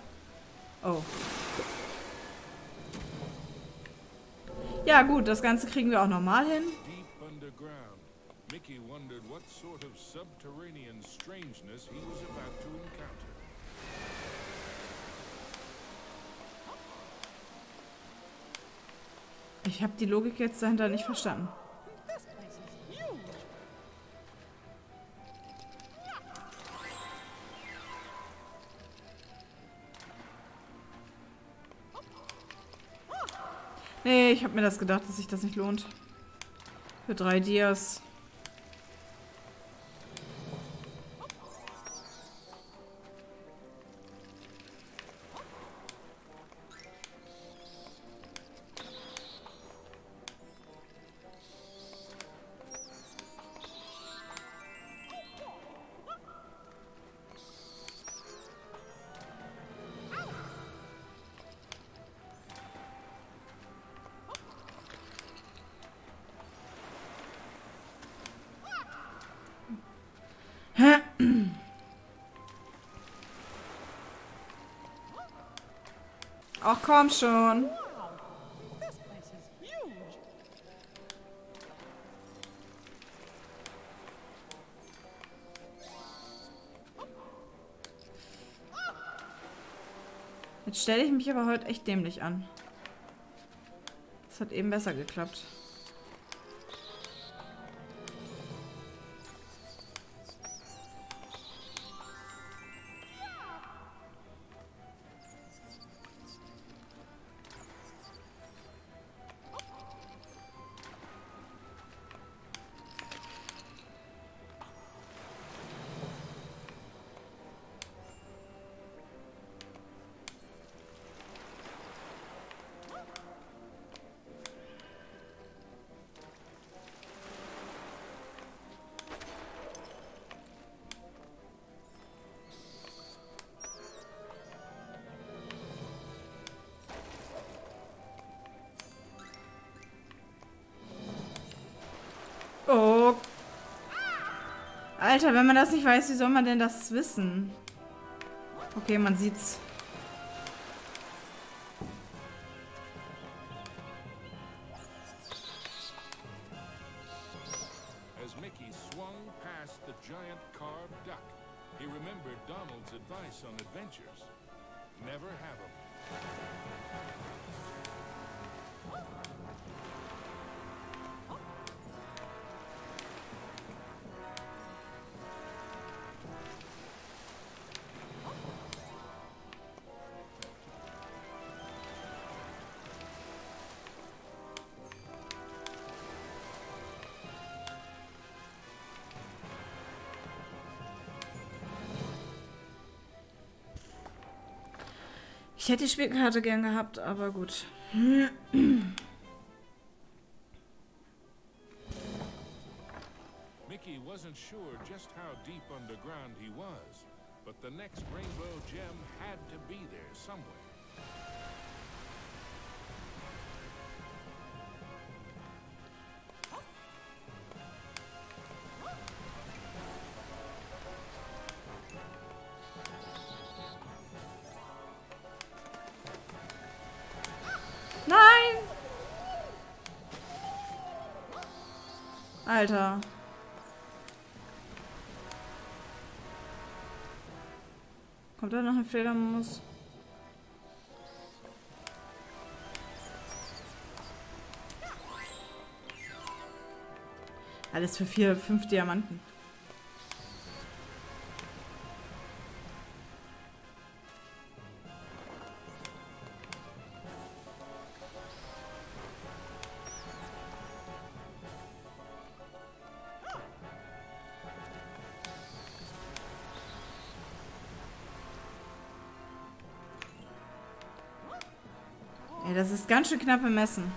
Oh. Ja gut, das Ganze kriegen wir auch normal hin. Deep underground, Mickey wondered what sort of subterranean strangeness he was about to encounter. Ich habe die Logik jetzt dahinter nicht verstanden. Nee, ich habe mir das gedacht, dass sich das nicht lohnt. Für drei Dias. Komm schon. Jetzt stelle ich mich aber heute echt dämlich an. Das hat eben besser geklappt. Alter, wenn man das nicht weiß, wie soll man denn das wissen? Okay, man sieht's. Ich hätte die Spielkarte gern gehabt, aber gut. Mickey wasn't sure just how deep underground he was, but the next rainbow gem had to be there somewhere. Alter. Kommt da noch eine Fledermaus? Alles für vier, fünf Diamanten. Ist ganz schön knapp bemessen.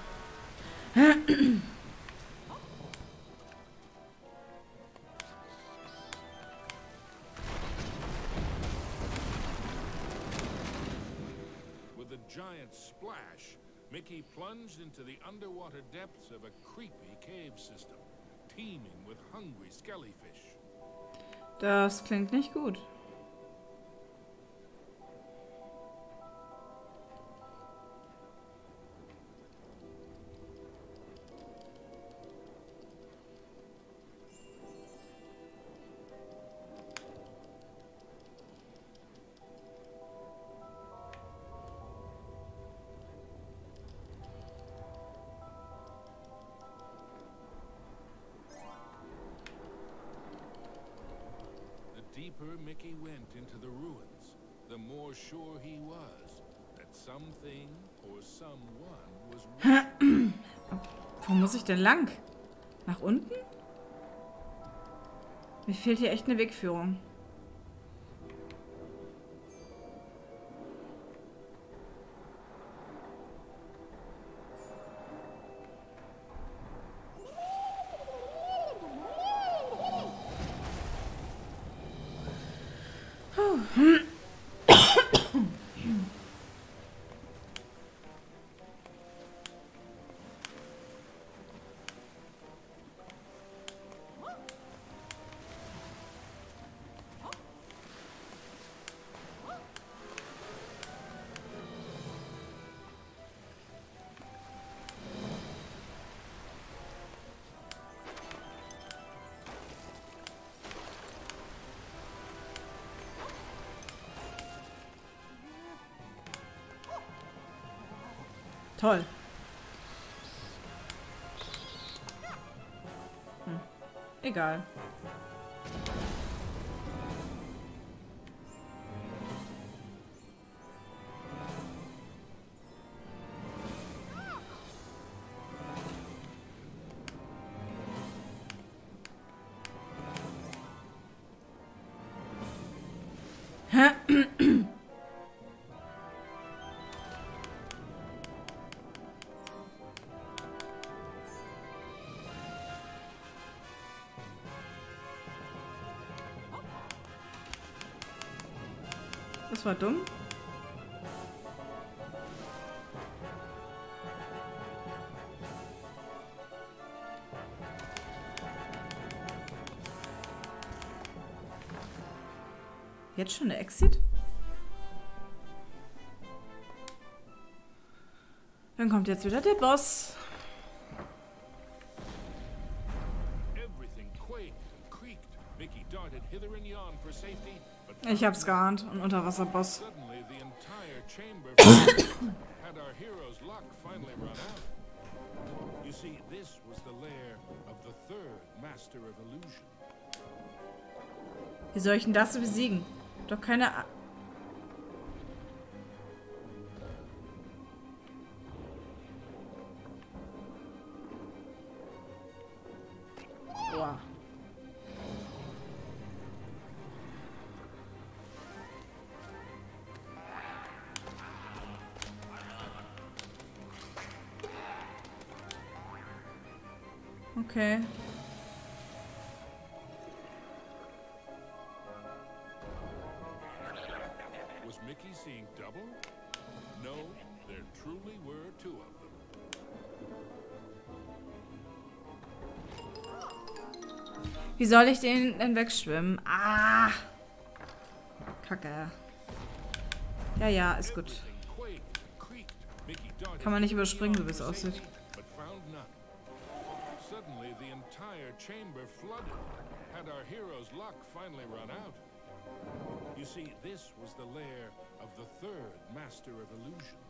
With a giant splash, Mickey plunged into the underwater depths of a creepy cave system, teeming with hungry skellyfish. Das klingt nicht gut. Muss ich denn lang? Nach unten? Mir fehlt hier echt eine Wegführung. Toll. Hm. Egal. Das war dumm. Jetzt schon der Exit? Dann kommt jetzt wieder der Boss. The third master of illusion. Wie soll ich denn das besiegen? Doch keine... soll ich den denn wegschwimmen? Ah! Kacke. Ja, ja, ist gut. Kann man nicht überspringen, so wie es aussieht. You see, this was the lair of the third master of illusion.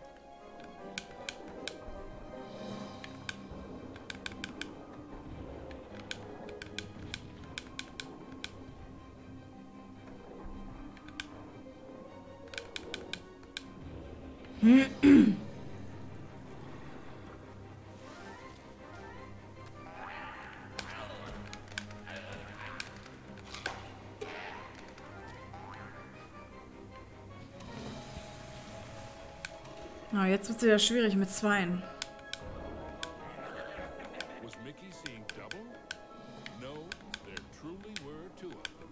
Jetzt wird es wieder schwierig mit Zweien. Was Mickey seeing double? No, there truly were two of them.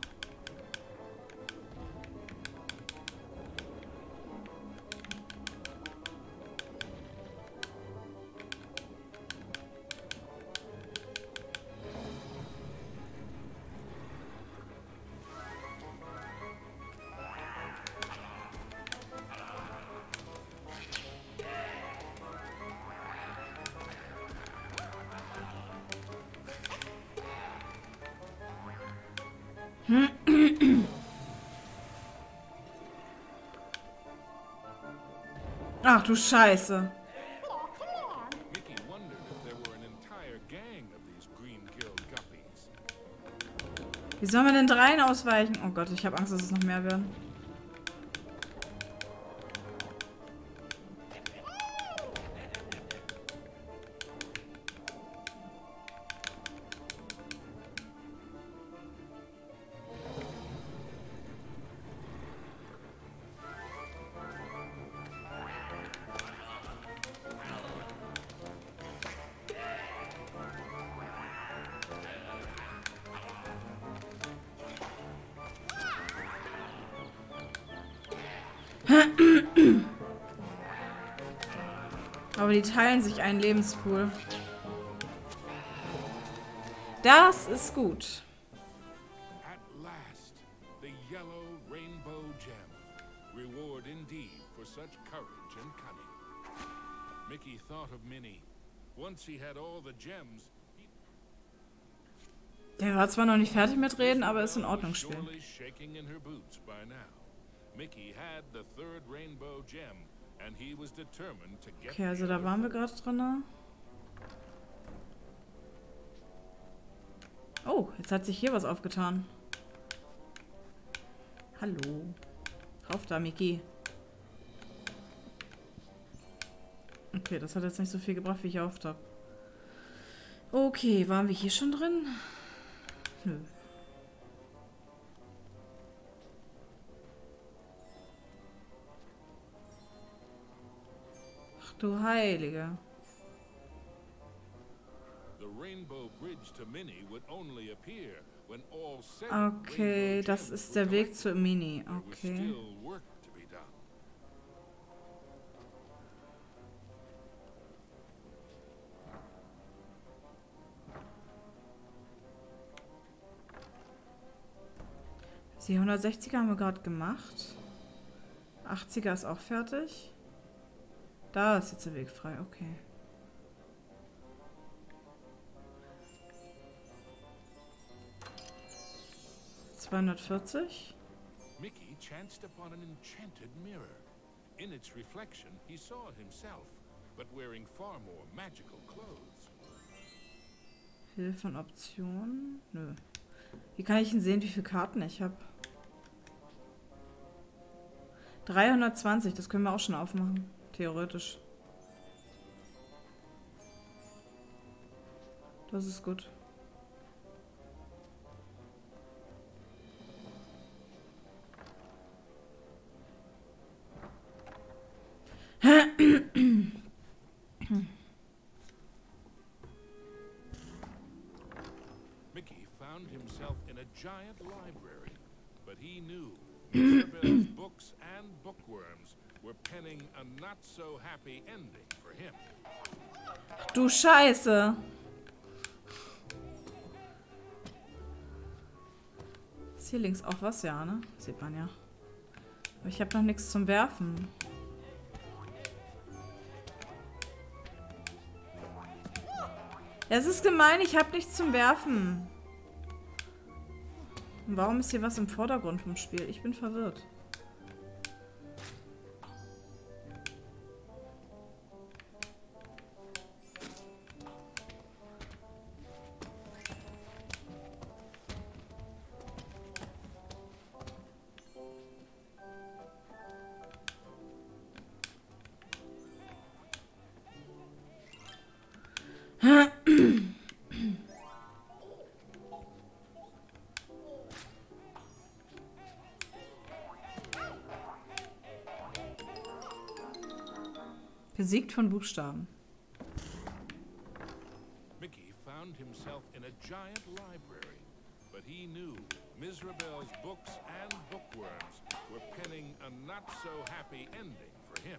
Gilled guppies. Wie soll man denn dreien ausweichen? Oh Gott, ich habe Angst, dass es noch mehr werden. Teilen sich einen Lebenspool. Das ist gut. Mickey thought of Minnie. Once he had all the gems, Der war zwar noch nicht fertig mit Reden, aber ist in Ordnung spielen. Mickey had the third rainbow gem, Okay, also da waren wir gerade drin. Oh, jetzt hat sich hier was aufgetan. Hallo. Rauf da, Miki. Okay, das hat jetzt nicht so viel gebracht, wie ich erhofft habe. Okay, waren wir hier schon drin? Nö. All seven Okay, das ist der Weg zur Mini. Okay. Die 160er haben wir gerade gemacht. 80er ist auch fertig. Da ist jetzt der Weg frei, okay. Zweihundertvierzig. Mickey chanced upon an enchanted mirror. In its reflection, he saw himself, but wearing far more magical clothes. Hilfe und Optionen? Nö. Wie kann ich denn sehen, wie viele Karten ich habe? 320, das können wir auch schon aufmachen. Theoretisch. Das ist gut. Du Scheiße. Ist hier links auch was? Ja, ne? Sieht man ja. Aber ich habe noch nichts zum Werfen. Es ist gemein, ich habe nichts zum Werfen. Und warum ist hier was im Vordergrund vom Spiel? Ich bin verwirrt. Besiegt von Buchstaben. Mickey found himself in a giant library, but he knew Misrabel's books and bookworms were penning a not so happy ending for him.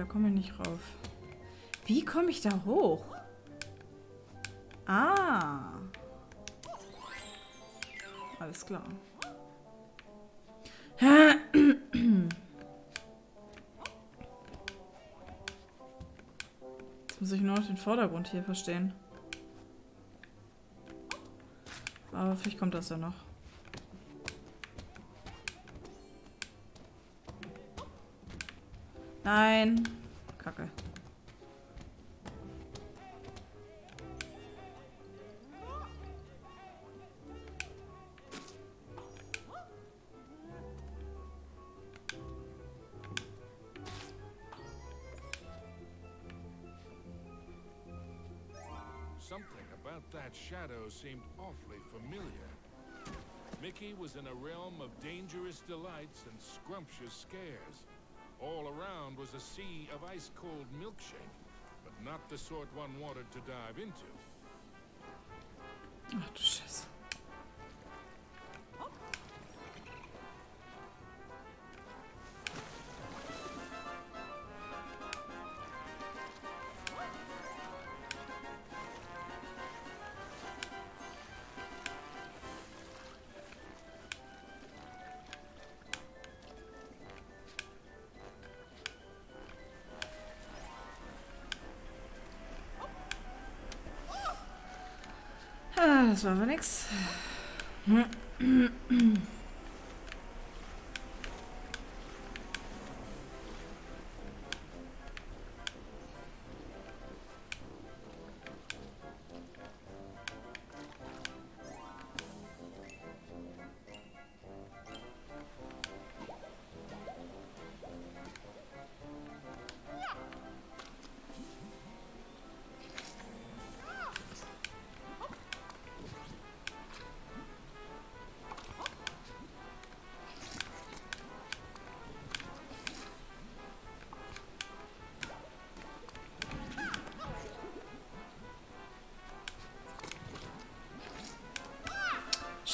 Da komme ich nicht rauf. Wie komme ich da hoch? Ah. Alles klar. Jetzt muss ich nur noch den Vordergrund hier verstehen. Aber vielleicht kommt das ja noch. Nein. Kacke. Something about that shadow seemed awfully familiar. Mickey was in a realm of dangerous delights and scrumptious scares. All around was a sea of ice-cold milkshake, but not the sort one wanted to dive into. Das war aber nix.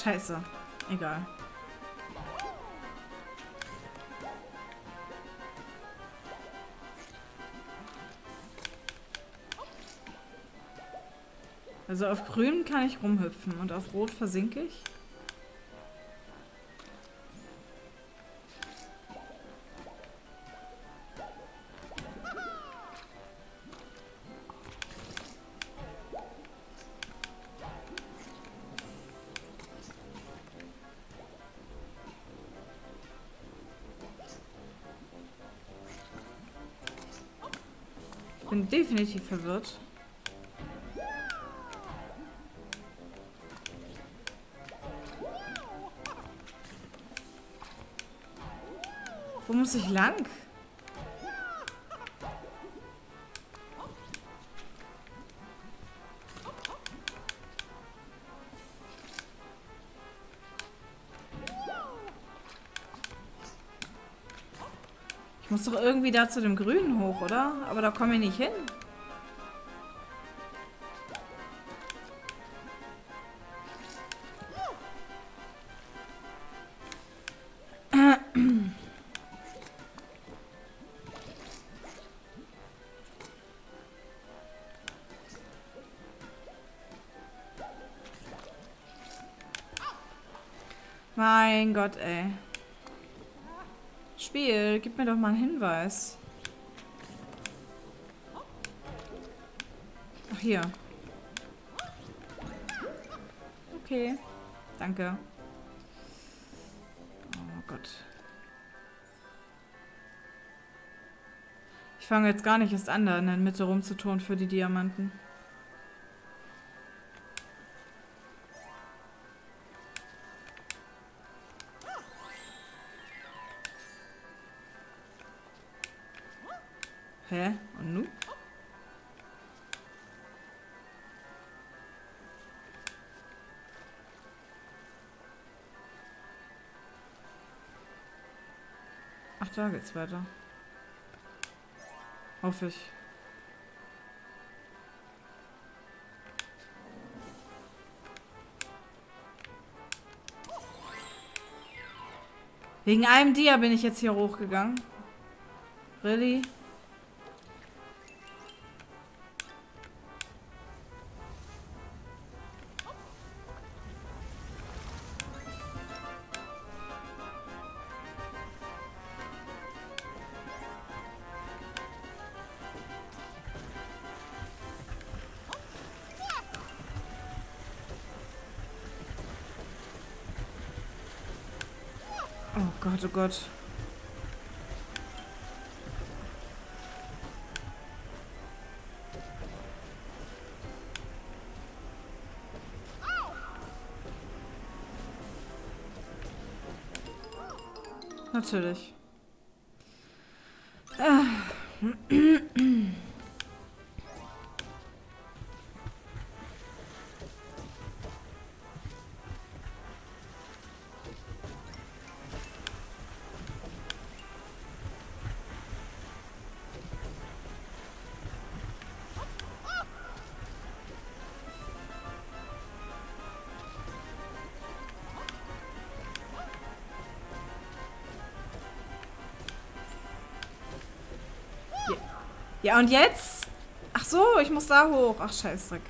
Scheiße. Egal. Also auf grün kann ich rumhüpfen und auf rot versinke ich. Definitiv verwirrt. Wo muss ich lang? Muss doch irgendwie da zu dem Grünen hoch, oder? Aber da komme ich nicht hin. Mein Gott, ey. Spiel, gib mir doch mal einen Hinweis. Ach, hier. Okay. Danke. Oh Gott. Ich fange jetzt gar nicht erst an, da in der Mitte rumzutun für die Diamanten. Da geht's weiter. Hoffe ich. Wegen einem Dia bin ich jetzt hier hochgegangen. Really? Gott, oh Gott. Natürlich. Ja, und jetzt? Ach so, ich muss da hoch. Ach, scheißdreck.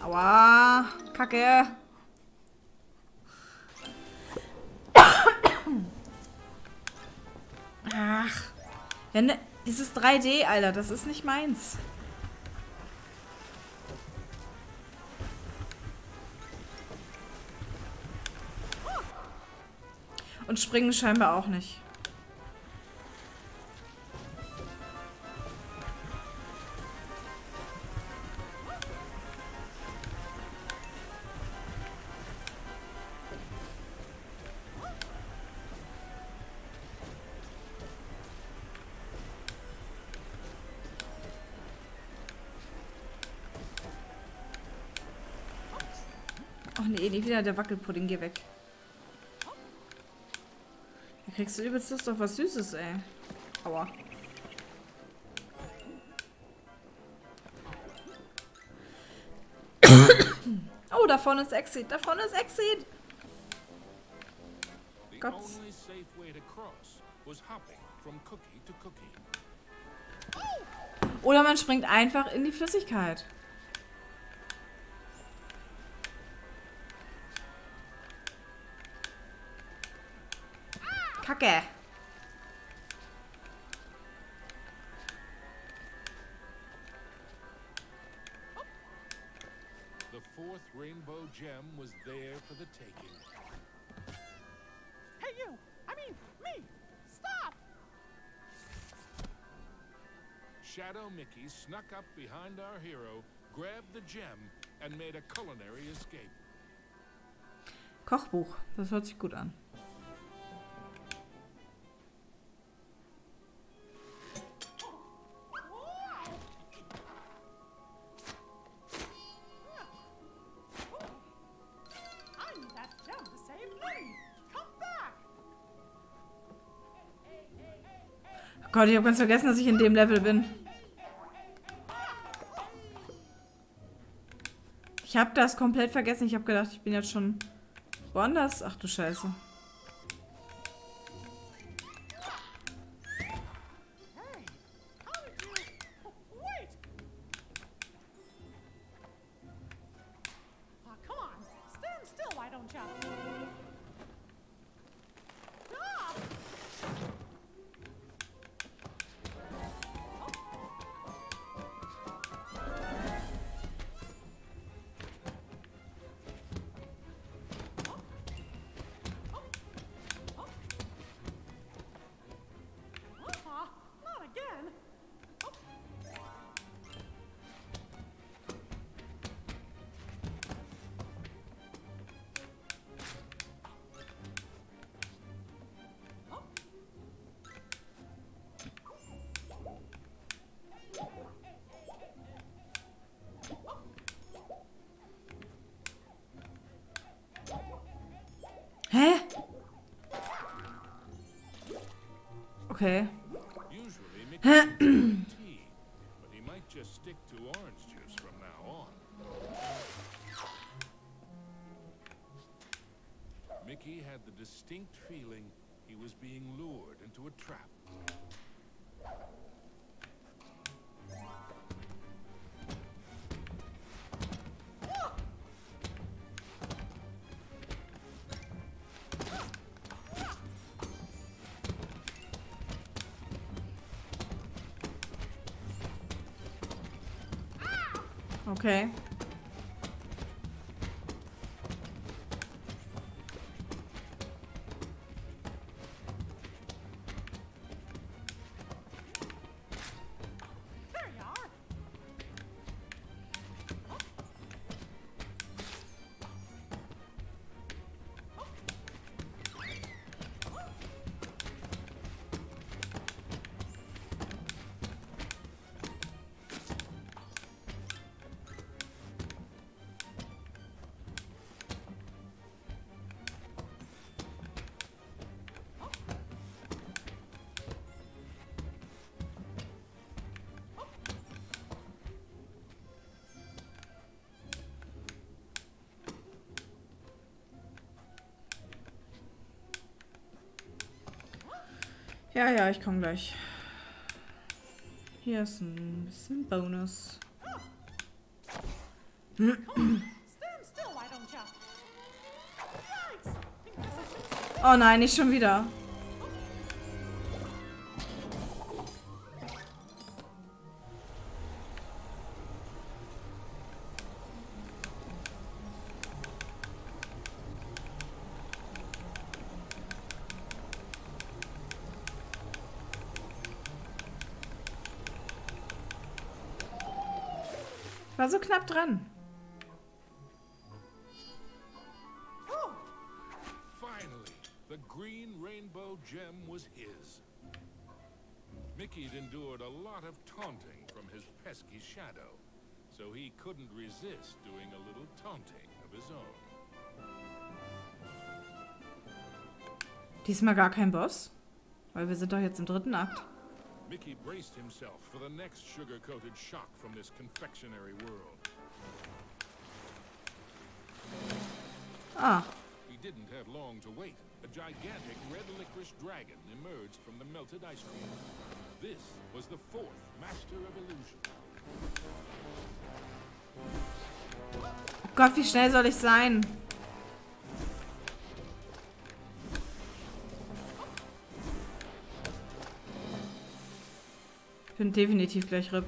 Aua. Kacke. Ach. Ja, ne, dieses 3D, Alter, das ist nicht meins. Springen scheinbar auch nicht. Ach nee, nicht wieder der Wackelpudding, geh weg. Kriegst du übelst Lust auf was Süßes, ey. Aua. oh, da vorne ist Exit. Da vorne ist Exit. Gott. Oder man springt einfach in die Flüssigkeit. Kacke. The fourth rainbow gem was there for the taking. Hey, you! I mean, me! Stop! Shadow Mickey snuck up behind our hero, grabbed the gem, and made a culinary escape. Kochbuch. Das hört sich gut an. Gott, ich habe ganz vergessen, dass ich in dem Level bin. Ich habe das komplett vergessen. Ich habe gedacht, ich bin jetzt schon woanders. Ach du Scheiße. Feeling he was being lured into a trap. Okay. Ja, ja, ich komme gleich. Hier ist ein bisschen Bonus. Oh nein, nicht schon wieder. So knapp dran. Finally, the green rainbow gem was his. Mickey'd endured a lot of taunting from his pesky shadow, so he couldn't resist doing a little taunting of his own. Diesmal gar kein Boss. Weil wir sind doch jetzt im dritten Akt. Mickey braced himself for the next sugar-coated shock from this confectionery world. Ah, He didn't have long to wait. A gigantic red licorice dragon emerged from the melted ice cream. This was the fourth Master of Illusion. oh Gott, wie schnell soll ich sein? Definitiv gleich RIP.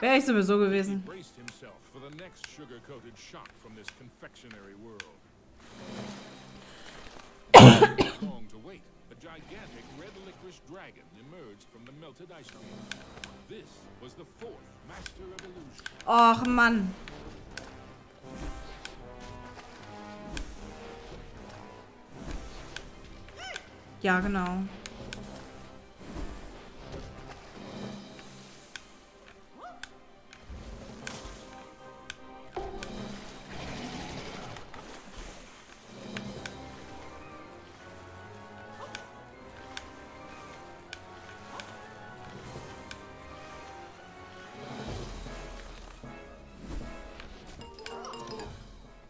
Wäre ich sowieso gewesen. gigantic red licorice dragon emerged from the melted ice cream. This was the fourth Master of Illusion. Och, Mann. Ja, genau.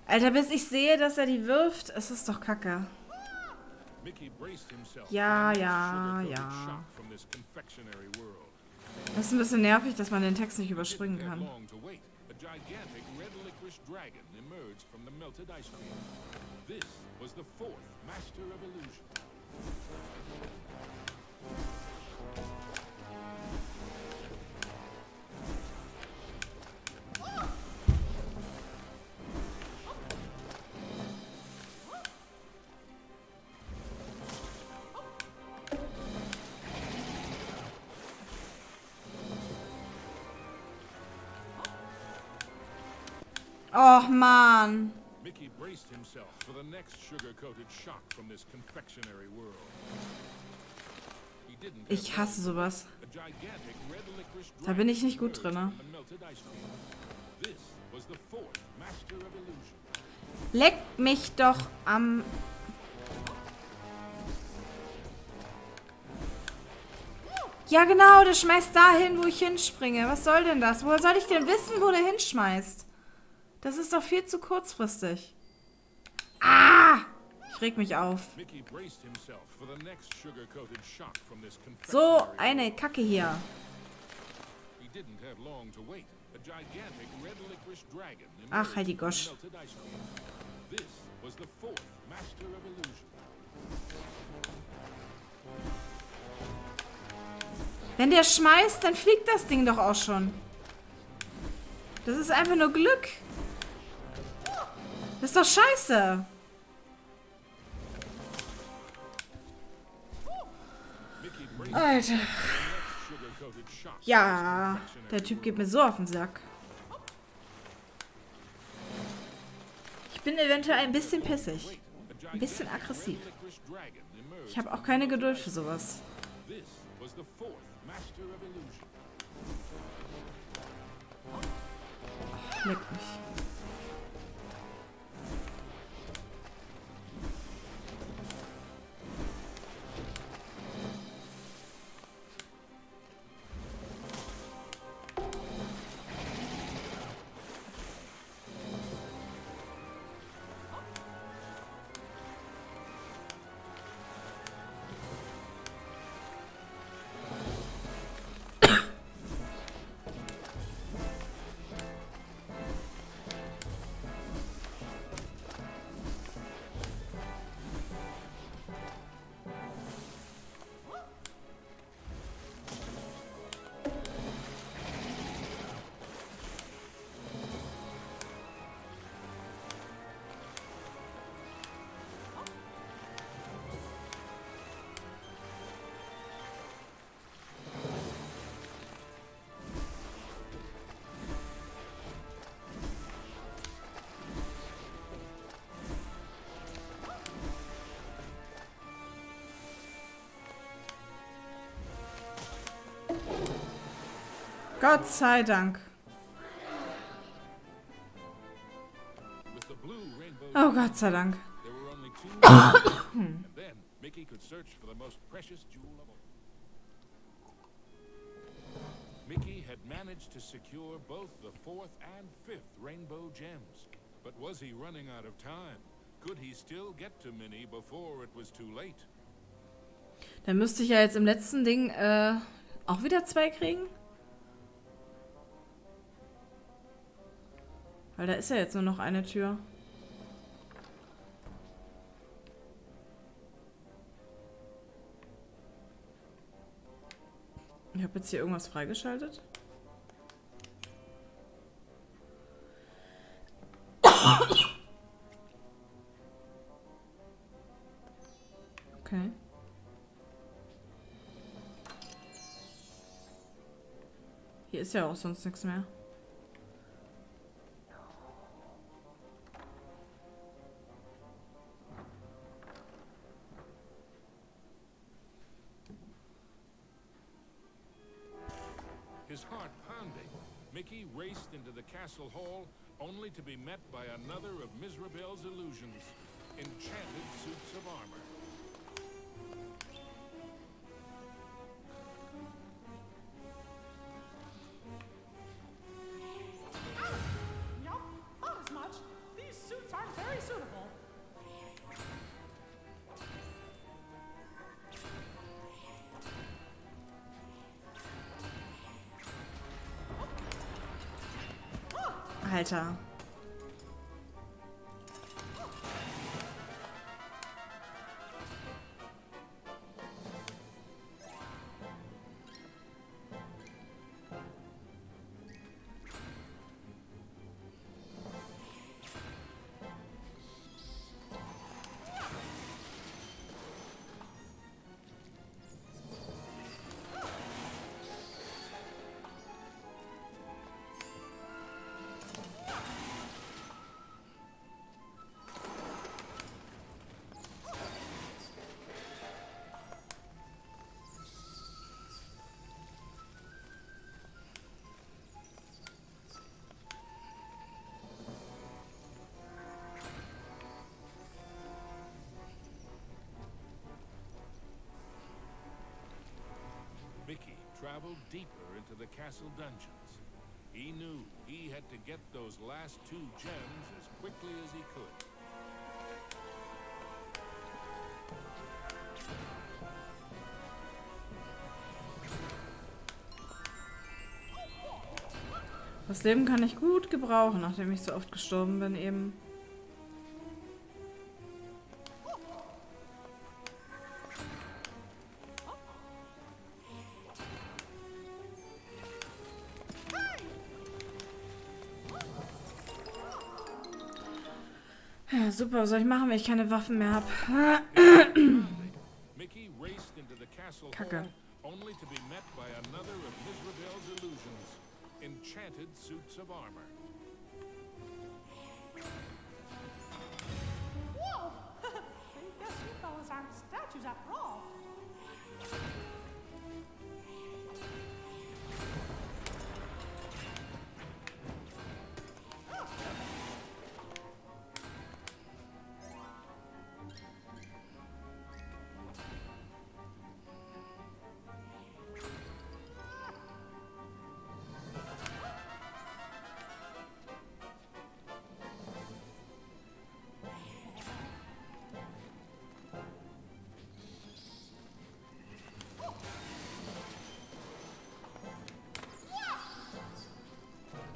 Alter, bis ich sehe, dass er die wirft, es ist doch kacke. Ja, ja, ja. Das ist ein bisschen nervig, dass man den Text nicht überspringen kann. This was the fourth Master of Illusion. Och, Mann. Mickey braced himself for the next sugar-coated shock from this confectionery world. Ich hasse sowas. Da bin ich nicht gut of Illusion. Leck mich doch am... Ja, genau, der schmeißt dahin, wo ich hinspringe. Was soll denn das? Woher soll ich denn wissen, wo der hinschmeißt? Das ist doch viel zu kurzfristig. Ah! Ich reg mich auf. So eine Kacke hier. Ach, halt die Gosch. Wenn der schmeißt, dann fliegt das Ding doch auch schon. Das ist einfach nur Glück. Das ist doch scheiße. Alter. Ja, der Typ geht mir so auf den Sack. Ich bin eventuell ein bisschen pissig. Ein bisschen aggressiv. Ich habe auch keine Geduld für sowas. Leck mich. Gott sei Dank. Oh, Gott sei Dank. Mickey had managed to secure both the fourth and fifth rainbow gems. But was he running out of time? Could he still get to Minnie before it was too late? Dann müsste ich ja jetzt im letzten Ding äh, auch wieder zwei kriegen. Weil da ist ja jetzt nur noch eine Tür. Ich habe jetzt hier irgendwas freigeschaltet. Okay. Hier ist ja auch sonst nichts mehr. To be met by another of Mizrabel's illusions, enchanted suits of armor. Yup, Mickey traveled deeper into the castle dungeons. He knew he had to get those last two gems as quickly as he could. Das Leben kann ich gut gebrauchen, nachdem ich so oft gestorben bin eben. Super, was soll ich machen, wenn ich keine Waffen mehr habe?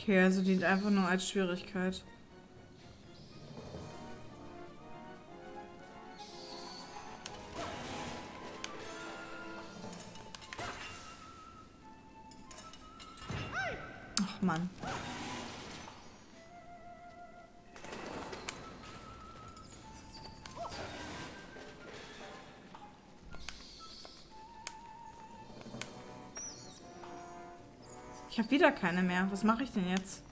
Okay, also dient einfach nur als Schwierigkeit. Wieder keine mehr. Was mache ich denn jetzt?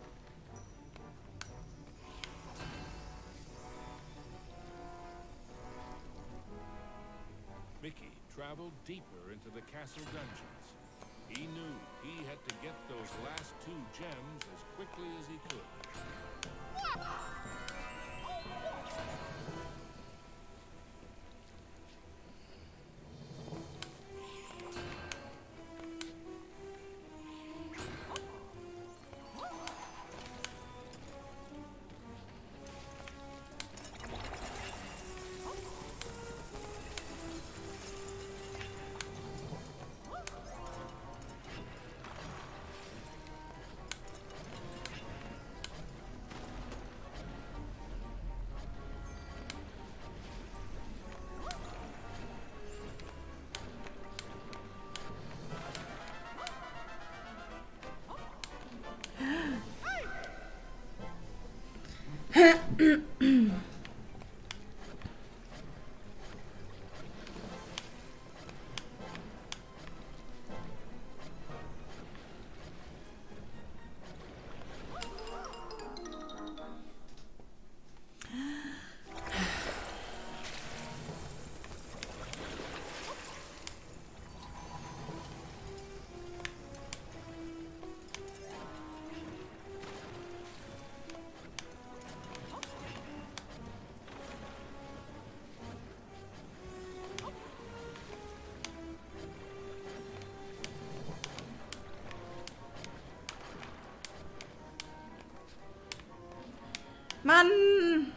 Mann!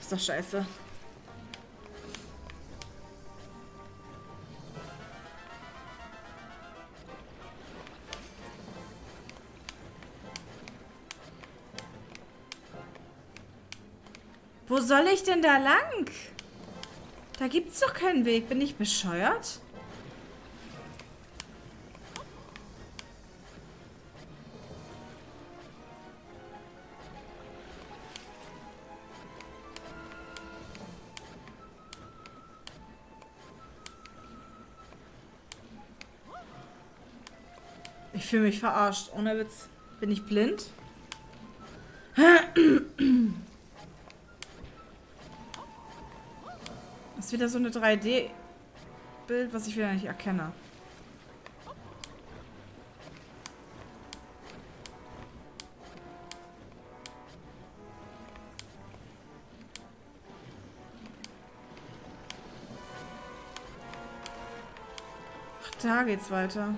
Ist doch scheiße. Wo soll ich denn da lang? Da gibt's doch keinen Weg. Bin ich bescheuert? Fühle mich verarscht. Ohne Witz. Bin ich blind? Ist wieder so eine 3D-Bild, was ich wieder nicht erkenne. Ach, da geht's weiter.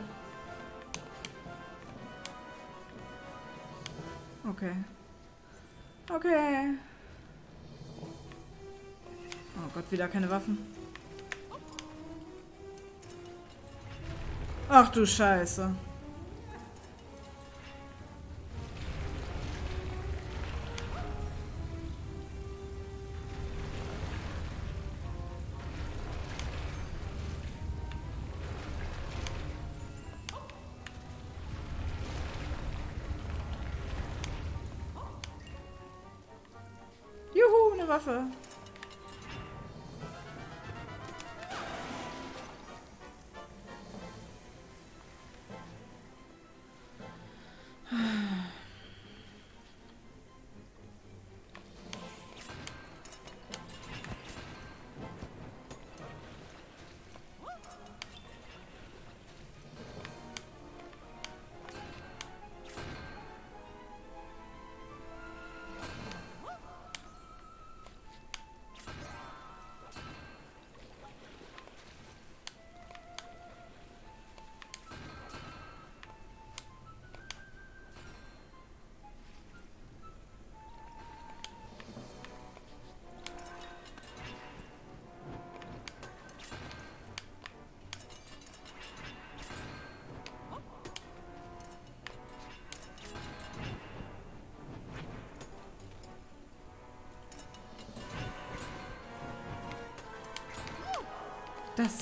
Okay. Okay. Oh Gott, wieder keine Waffen. Ach du Scheiße.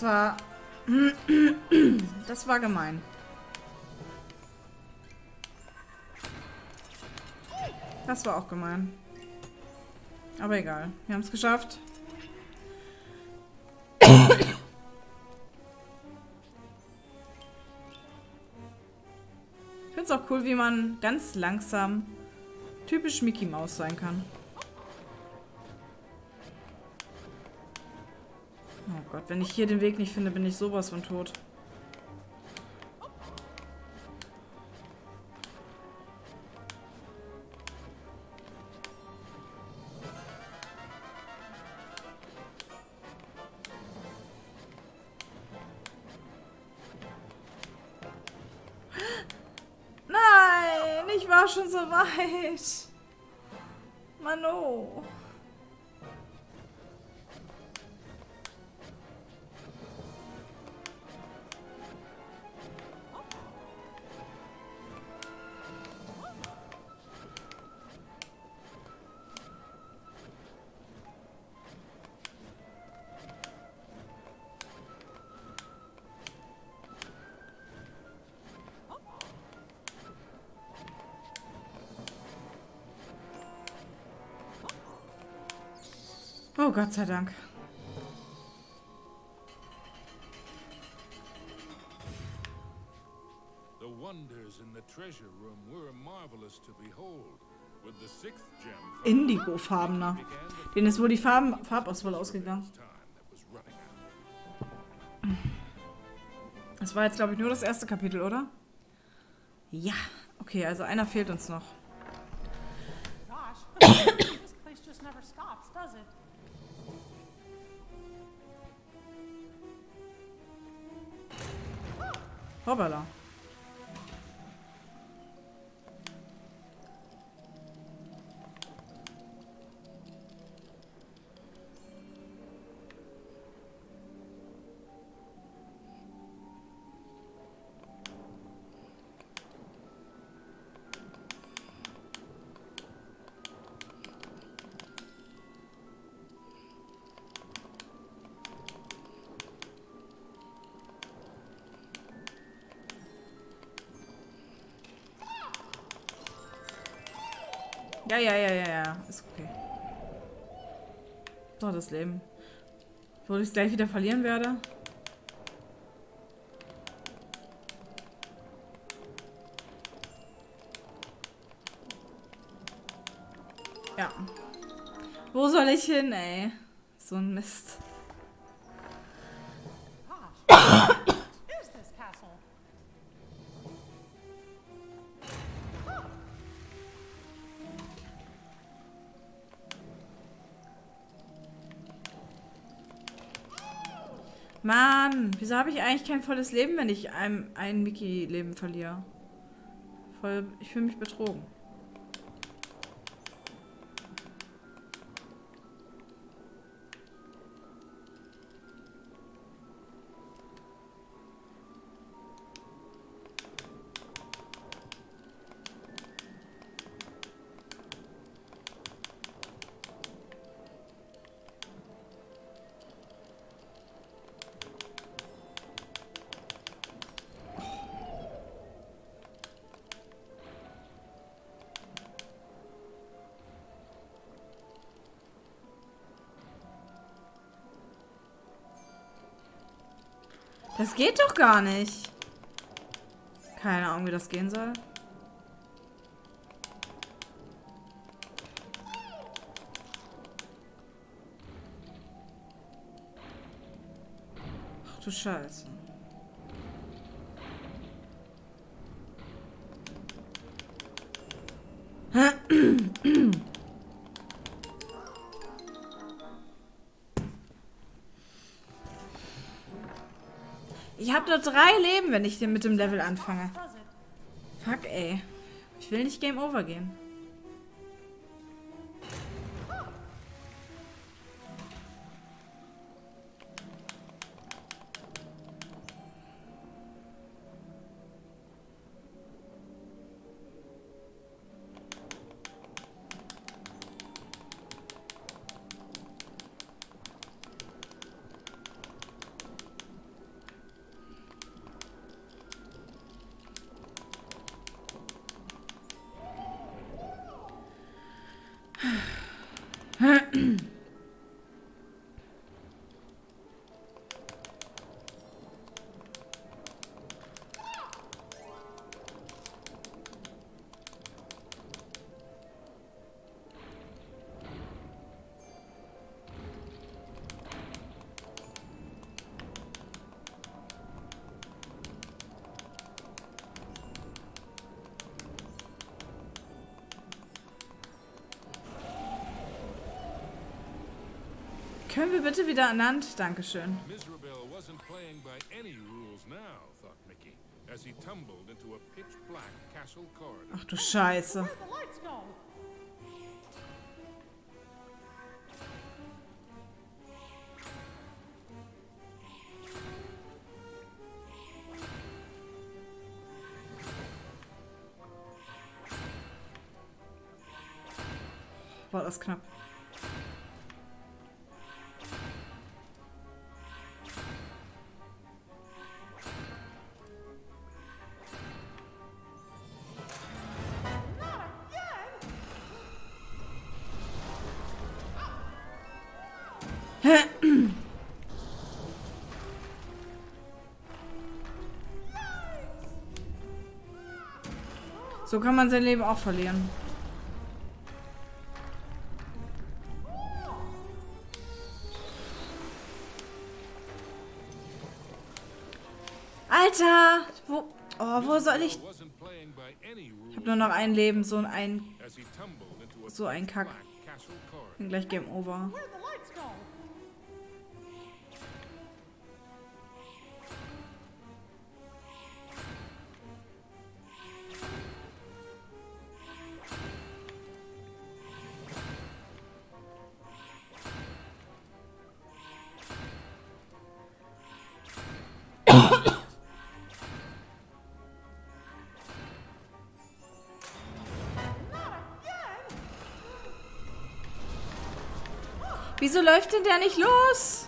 War... Das war gemein. Das war auch gemein. Aber egal. Wir haben es geschafft. Ich finde es auch cool, wie man ganz langsam typisch Mickey Mouse sein kann. Gott. Wenn ich hier den Weg nicht finde, bin ich sowas von tot. Gott sei Dank. The wonders in the treasure room were marvelous to behold. Indigo-farbener. Denen ist wohl die Farben Farbauswahl ausgegangen. Das war jetzt, glaube ich, nur das erste Kapitel, oder? Ja. Okay, also einer fehlt uns noch. Oh bah là. Ja, ja, ja, ja, ja. Ist okay. So, das Leben. Wo ich es gleich wieder verlieren werde. Ja. Wo soll ich hin, ey? So ein Mist. Wieso habe ich eigentlich kein volles Leben, wenn ich ein, ein Mickey-Leben verliere? Voll, ich fühle mich betrogen. Das geht doch gar nicht. Keine Ahnung, wie das gehen soll. Ach du Scheiße. Drei Leben, wenn ich mit dem Level anfange. Fuck, ey. Ich will nicht Game Over gehen. Können wir bitte wieder ernannt? Dankeschön. Misrabel wasn't playing by any rules now, thought Mickey, as he tumbled into a pitch black castle corridor. Ach du Scheiße. War das knapp. So kann man sein Leben auch verlieren. Alter! Wo, oh, wo soll ich... Ich habe nur noch ein Leben, so ein... So ein Kack. Bin gleich Game Over. Wieso läuft denn der nicht los?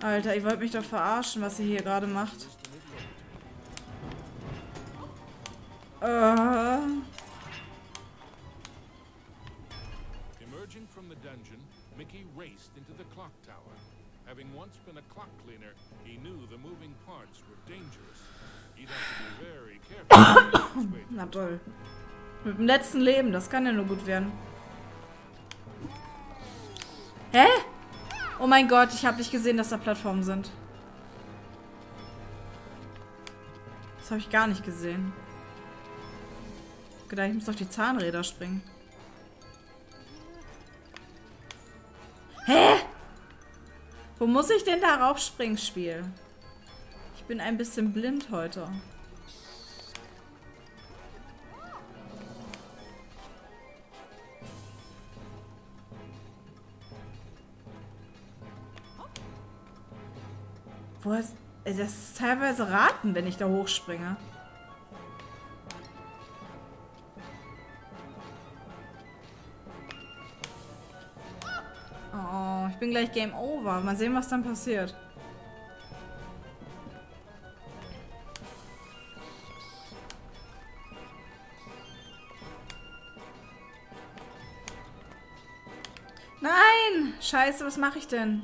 Alter, ihr wollt mich doch verarschen, was ihr hier gerade macht. Letzten Leben, das kann ja nur gut werden. Hä? Oh mein Gott, ich habe nicht gesehen, dass da Plattformen sind. Das habe ich gar nicht gesehen. Gedacht, ich muss auf die Zahnräder springen. Hä? Wo muss ich denn da raufspringen, Spiel? Ich bin ein bisschen blind heute. Äh, das ist teilweise raten, wenn ich da hochspringe. Oh, ich bin gleich Game Over. Mal sehen, was dann passiert. Nein! Scheiße, was mache ich denn?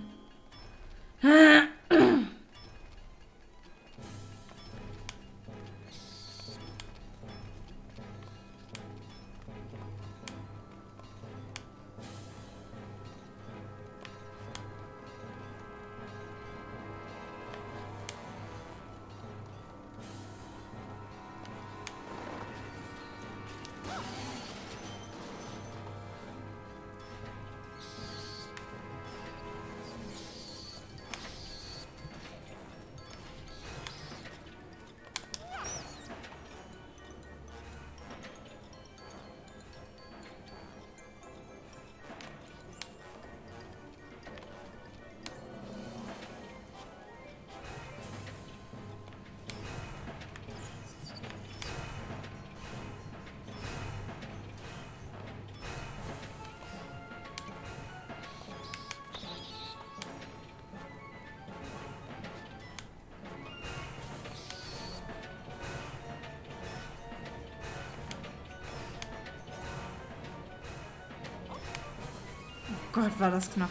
Gott, war das knapp.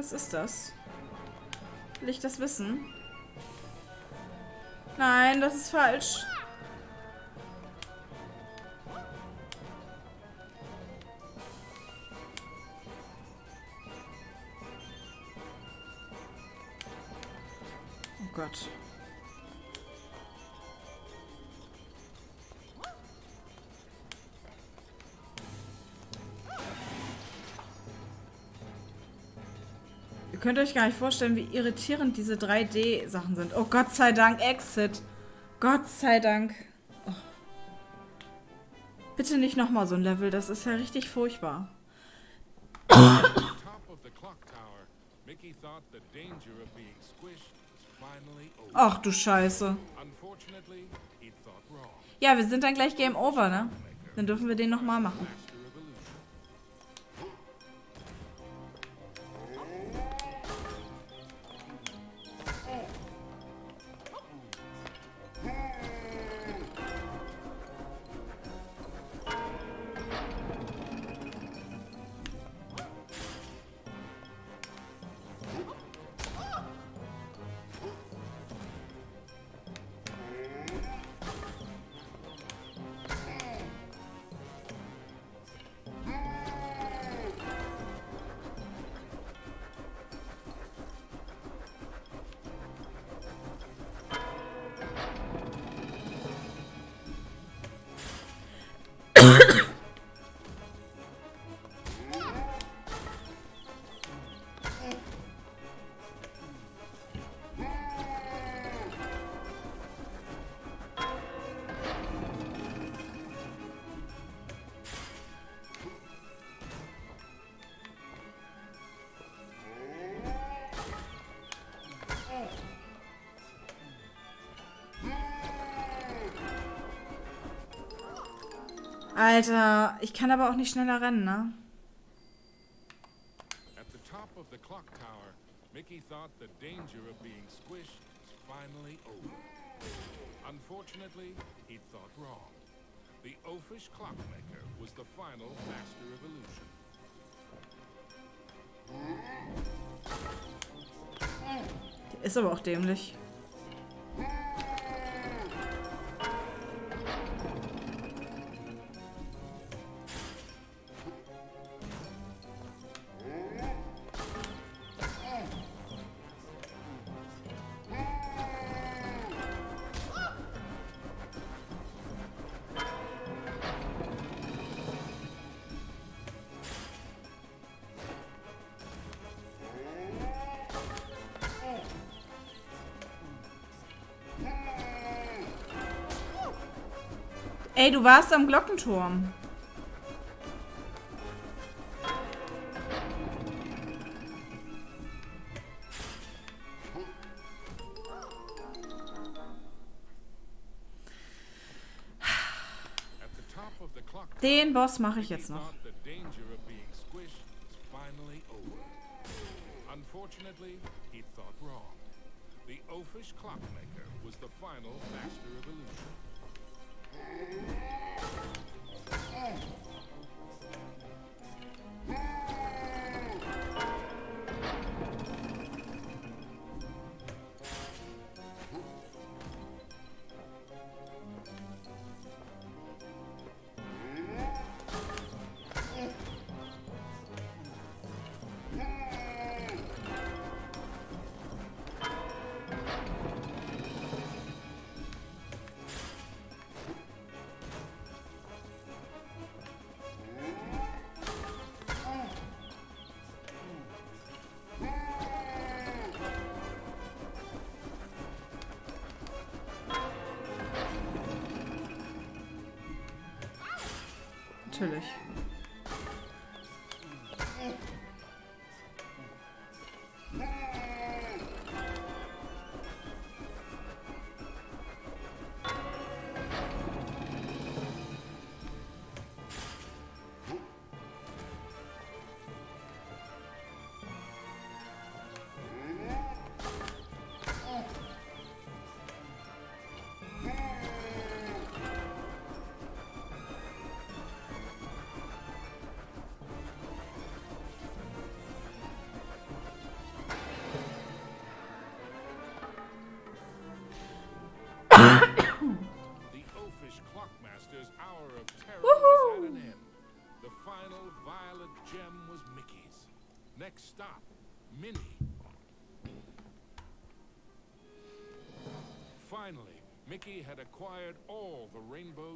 Was ist das? Will ich das wissen? Nein, das ist falsch. Ihr könnt euch gar nicht vorstellen, wie irritierend diese 3D-Sachen sind. Oh Gott sei Dank, Exit. Gott sei Dank. Oh. Bitte nicht nochmal so ein Level, das ist ja richtig furchtbar. Ach du Scheiße. Ja, wir sind dann gleich Game Over, ne? Dann dürfen wir den nochmal machen. Alter, ich kann aber auch nicht schneller rennen, ne? At the top of the clock tower, Mickey thought the danger of being squished was finally over. Unfortunately, he thought wrong. The oafish clockmaker was the final master of illusion. Der ist aber auch dämlich. Du warst am Glockenturm. Den Boss mache ich jetzt noch. Unfortunately, he thought wrong. The oafish clockmaker was the final master of illusion. Mm. Mm. Natürlich.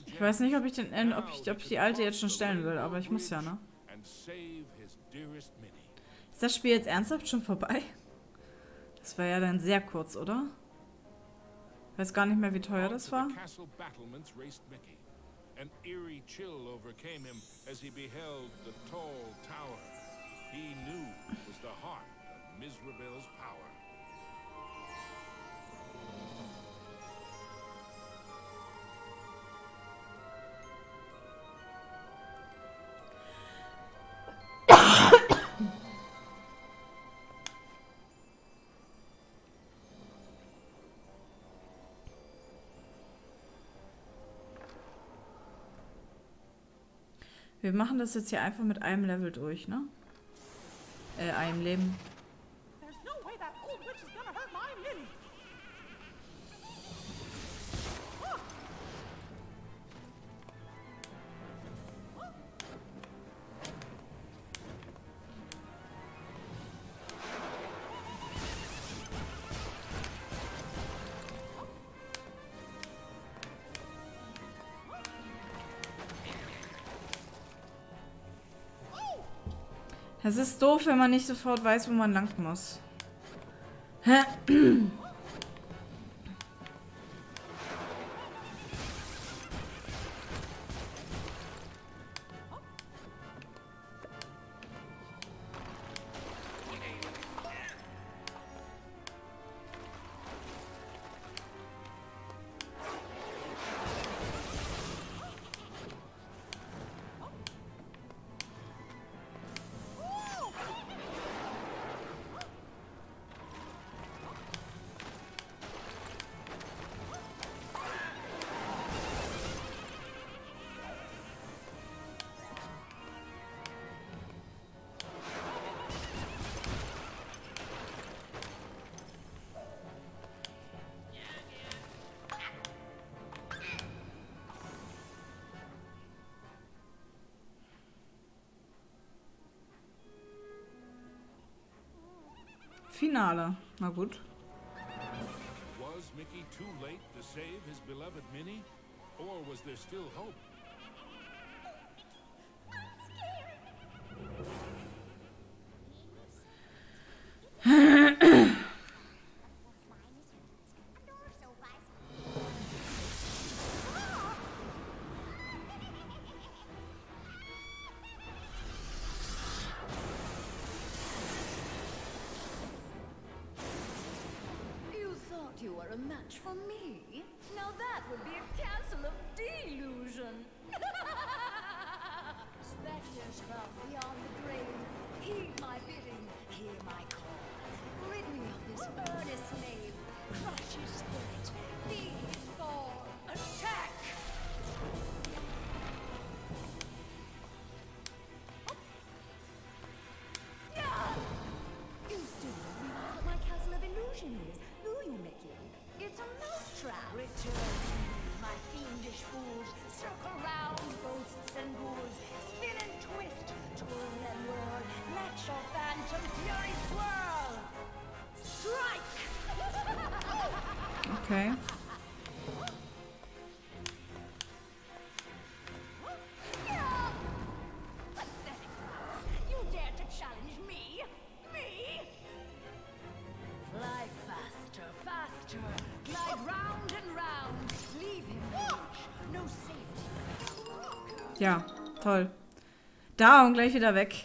Ich weiß nicht, ob ich, den, äh, ob ich, ob ich die alte jetzt schon stellen will, aber ich muss ja, ne? Ist das Spiel jetzt ernsthaft schon vorbei? Das war ja dann sehr kurz, oder? Weiß gar nicht mehr, wie teuer das war. An eerie chill overcame him as he beheld the tall tower. He knew was the heart of Mizrabel's power. Wir machen das jetzt hier einfach mit einem Level durch, ne? Äh, einem Leben. Es ist doof, wenn man nicht sofort weiß, wo man lang muss. Finale. Na gut. Was Mickey too late to save his beloved Minnie? Or was there still hope? You were a match for me? Safety. Ja, toll. Da und gleich wieder weg.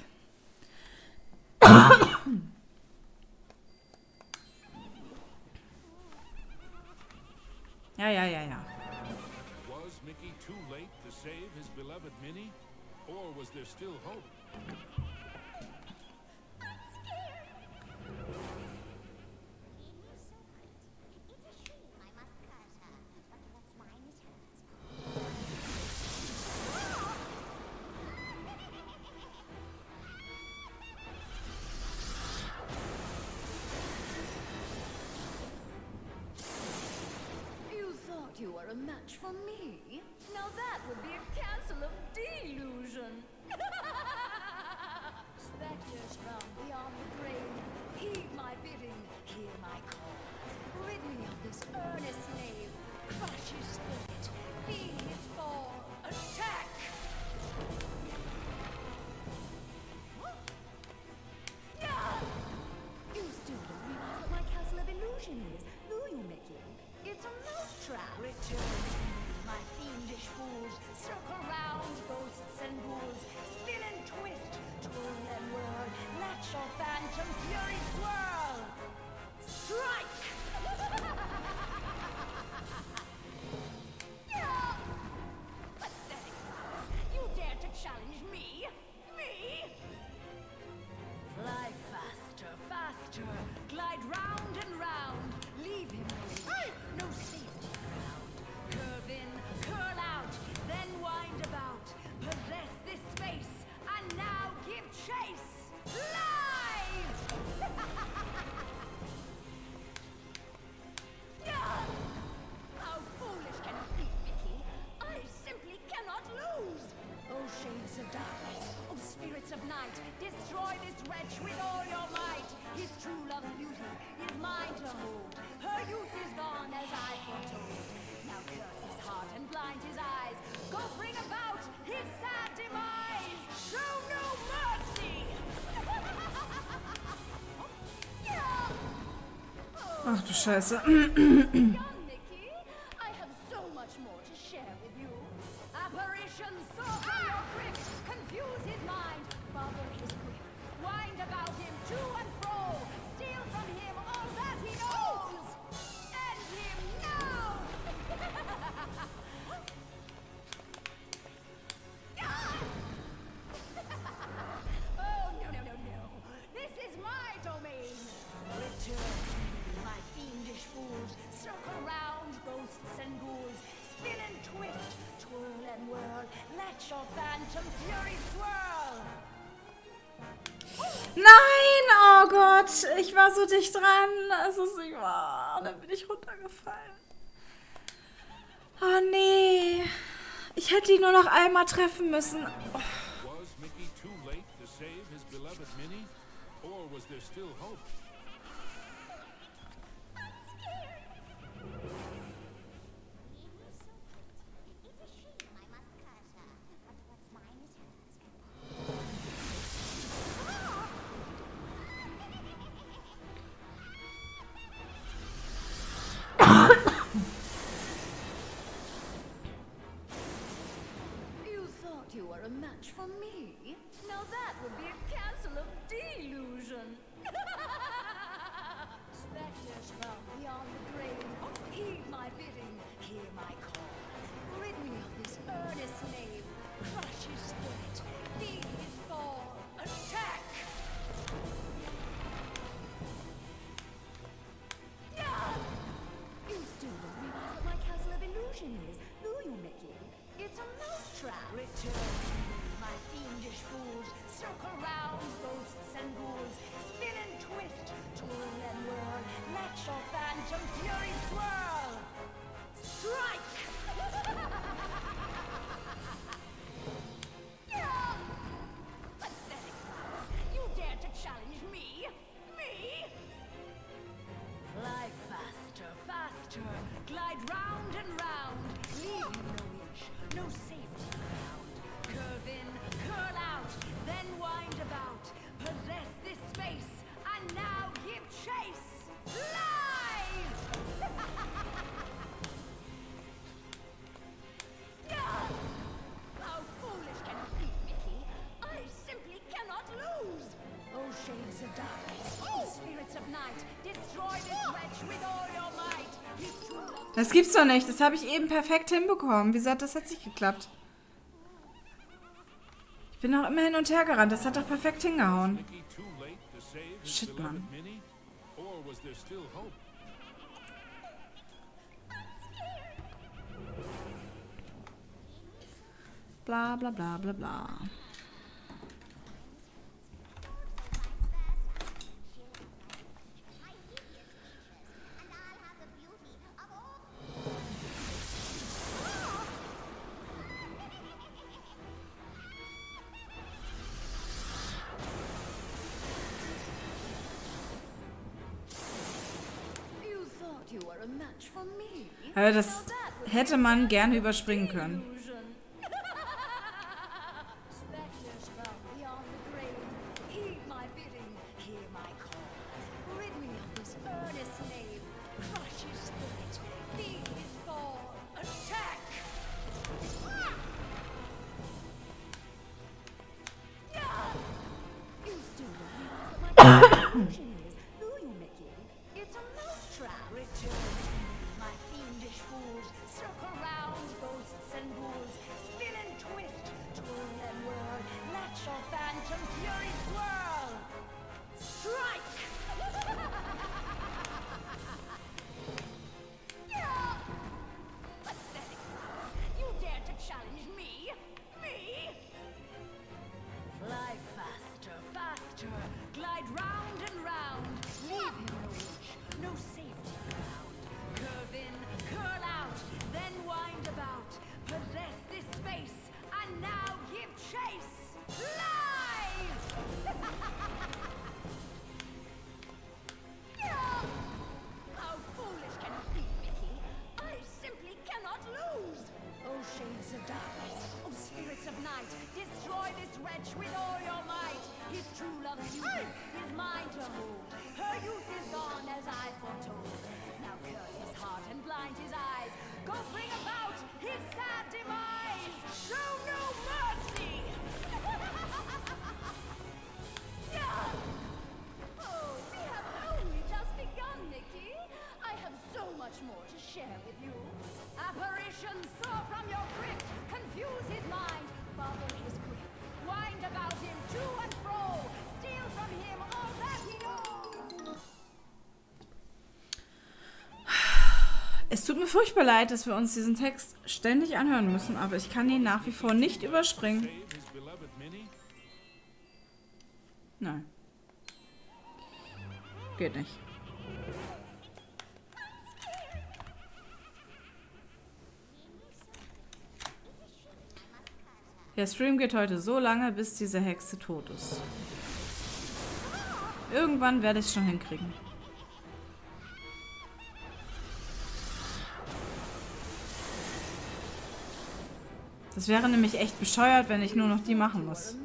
Ach du Scheiße. die nur noch einmal treffen müssen. Oh. for me. Das gibt's doch nicht. Das habe ich eben perfekt hinbekommen. Wieso hat das jetzt nicht geklappt? Ich bin auch immer hin und her gerannt. Das hat doch perfekt hingehauen. Shit, Mann. Bla bla bla bla bla. Das hätte man gerne überspringen können. share with you. Apparitions soar from your crypt, confuse his mind, bother his grip, wind about him to and fro, steal from him all that he knows. Es tut mir furchtbar leid, dass wir uns diesen Text ständig anhören müssen, aber ich kann ihn nach wie vor nicht überspringen. Der Stream geht heute so lange, bis diese Hexe tot ist. Irgendwann werde ich es schon hinkriegen. Das wäre nämlich echt bescheuert, wenn ich nur noch die machen muss.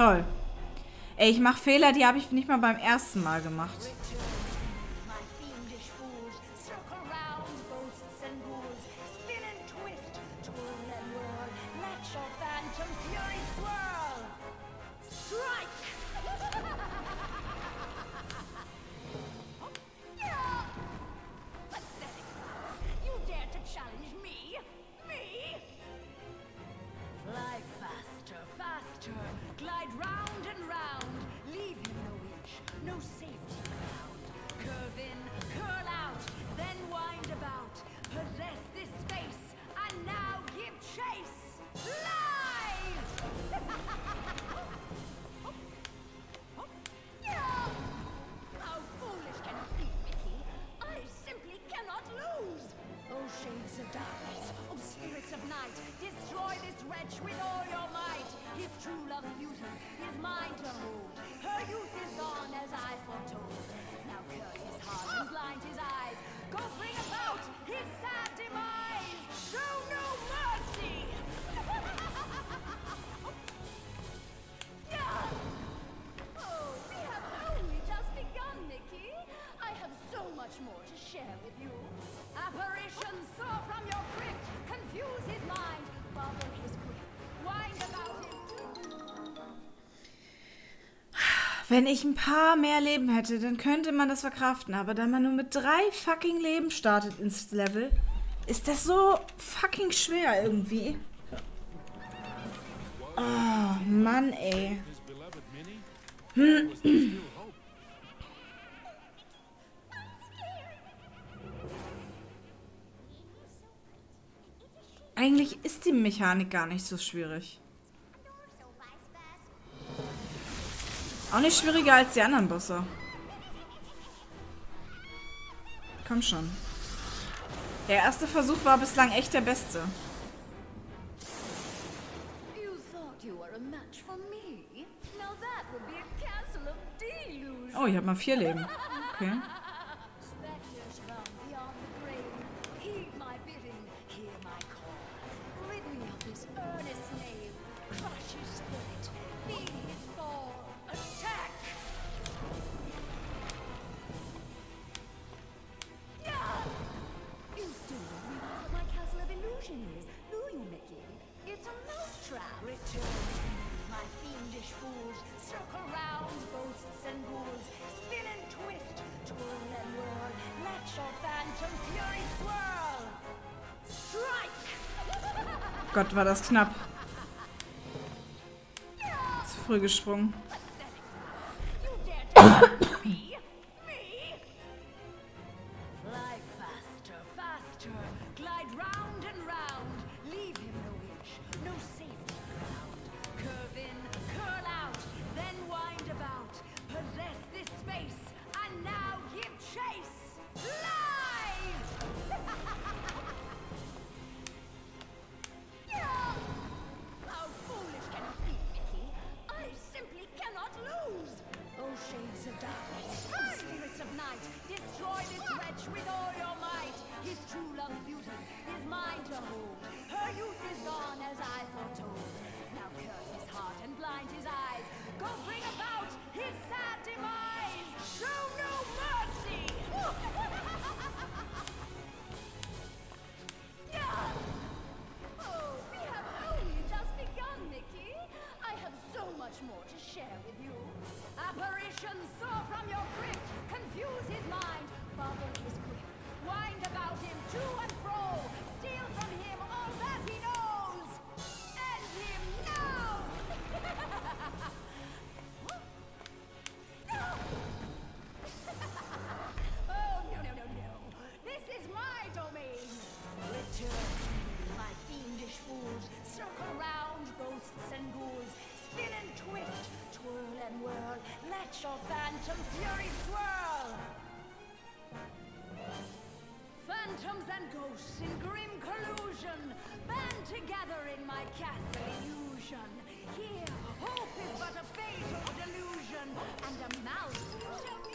Toll. Ey, ich mache Fehler, die habe ich nicht mal beim ersten Mal gemacht. Wenn ich ein paar mehr Leben hätte, dann könnte man das verkraften. Aber da man nur mit drei fucking Leben startet ins Level, ist das so fucking schwer irgendwie. Oh, Mann, ey. Hm. Eigentlich ist die Mechanik gar nicht so schwierig. Auch nicht schwieriger als die anderen Bosse. Komm schon. Der erste Versuch war bislang echt der beste. Oh, ich habe mal vier Leben. Okay. Gott, war das knapp. Zu früh gesprungen.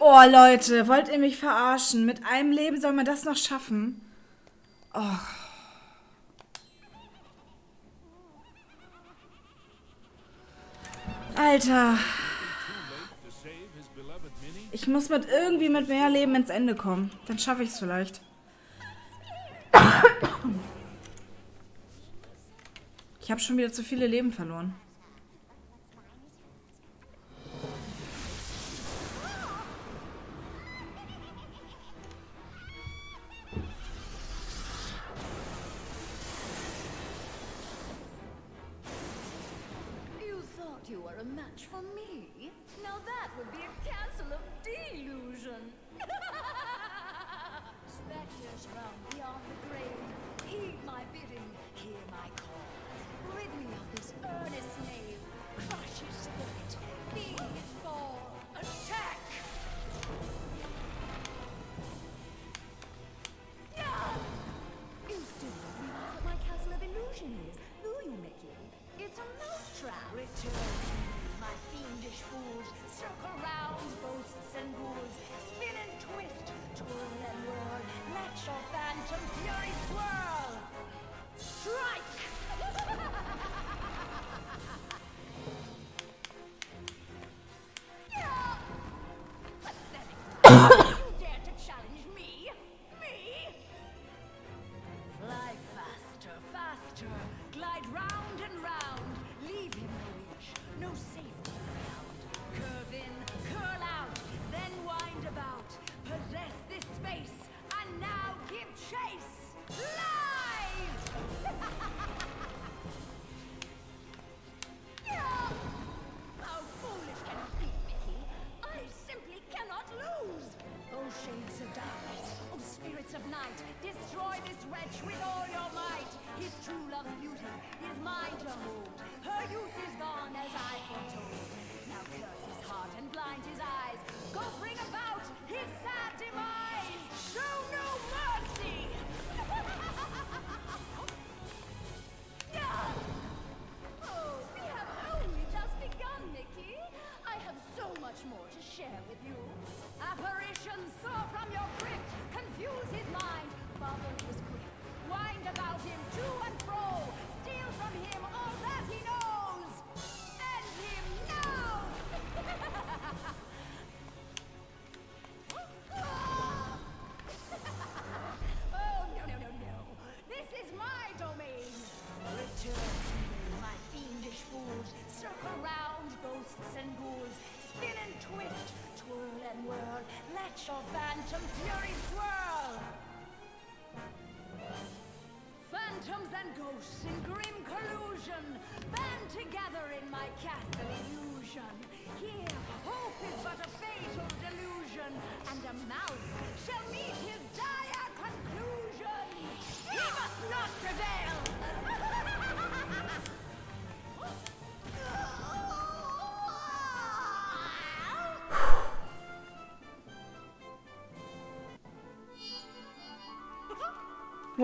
Oh, Leute, wollt ihr mich verarschen? Mit einem Leben soll man das noch schaffen? Oh. Alter. Ich muss mit irgendwie mit mehr Leben ins Ende kommen. Dann schaffe ich es vielleicht. Ich habe schon wieder zu viele Leben verloren. Of night, destroy this wretch with all your might. His true love's beauty is mine to hold. Her youth is gone as I foretold. Now curse his heart and blind his eyes. Go bring about his sad demise. Show no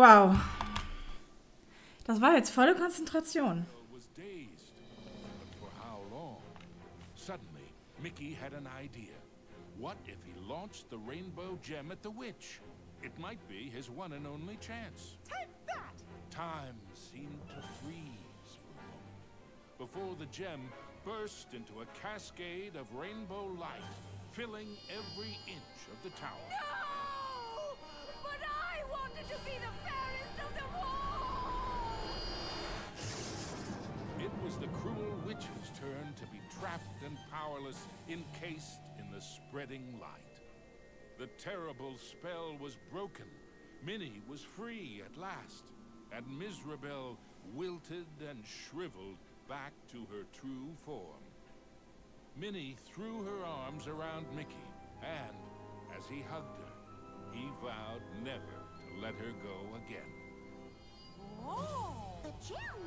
Wow. Das war jetzt volle Konzentration. was dazed. But for how? Suddenly, Mickey had an idea. What if he launched the rainbow gem at the witch? It might be his one and only chance. Take that! Time seemed to freeze for a moment before the gem burst into a cascade of rainbow light, filling every inch of the tower. No! Wanted to be the fairest of them all! It was the cruel witch's turn to be trapped and powerless, encased in the spreading light. The terrible spell was broken. Minnie was free at last, and Misrabel wilted and shriveled back to her true form. Minnie threw her arms around Mickey, and as he hugged her, he vowed never let her go again. Oh! The gem?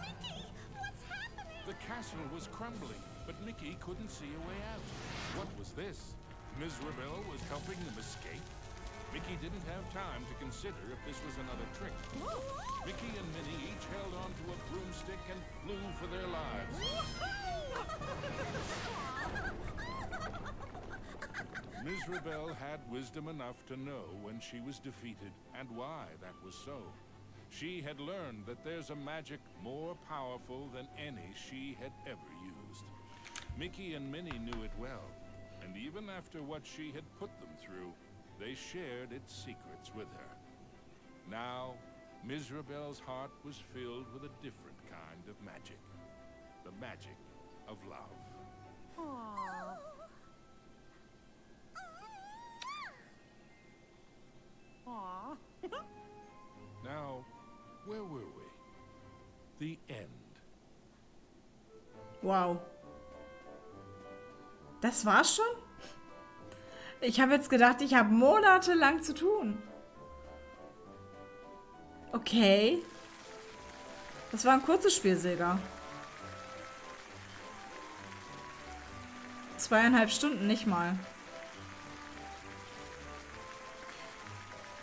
Mickey, what's happening? The castle was crumbling, but Mickey couldn't see a way out. What was this? Misrabel was helping them escape? Mickey didn't have time to consider if this was another trick. Mickey and Minnie each held onto a broomstick and flew for their lives. Misrabel had wisdom enough to know when she was defeated and why that was so. She had learned that there's a magic more powerful than any she had ever used. Mickey and Minnie knew it well, and even after what she had put them through, they shared its secrets with her. Now, Misrabel's heart was filled with a different kind of magic. The magic of love. Aw. Aw. Now, where were we? The end. Wow. Das war's schon? Ich habe jetzt gedacht, ich habe monatelang zu tun. Okay. Das war ein kurzes Spiel, Silga. Zweieinhalb Stunden, nicht mal.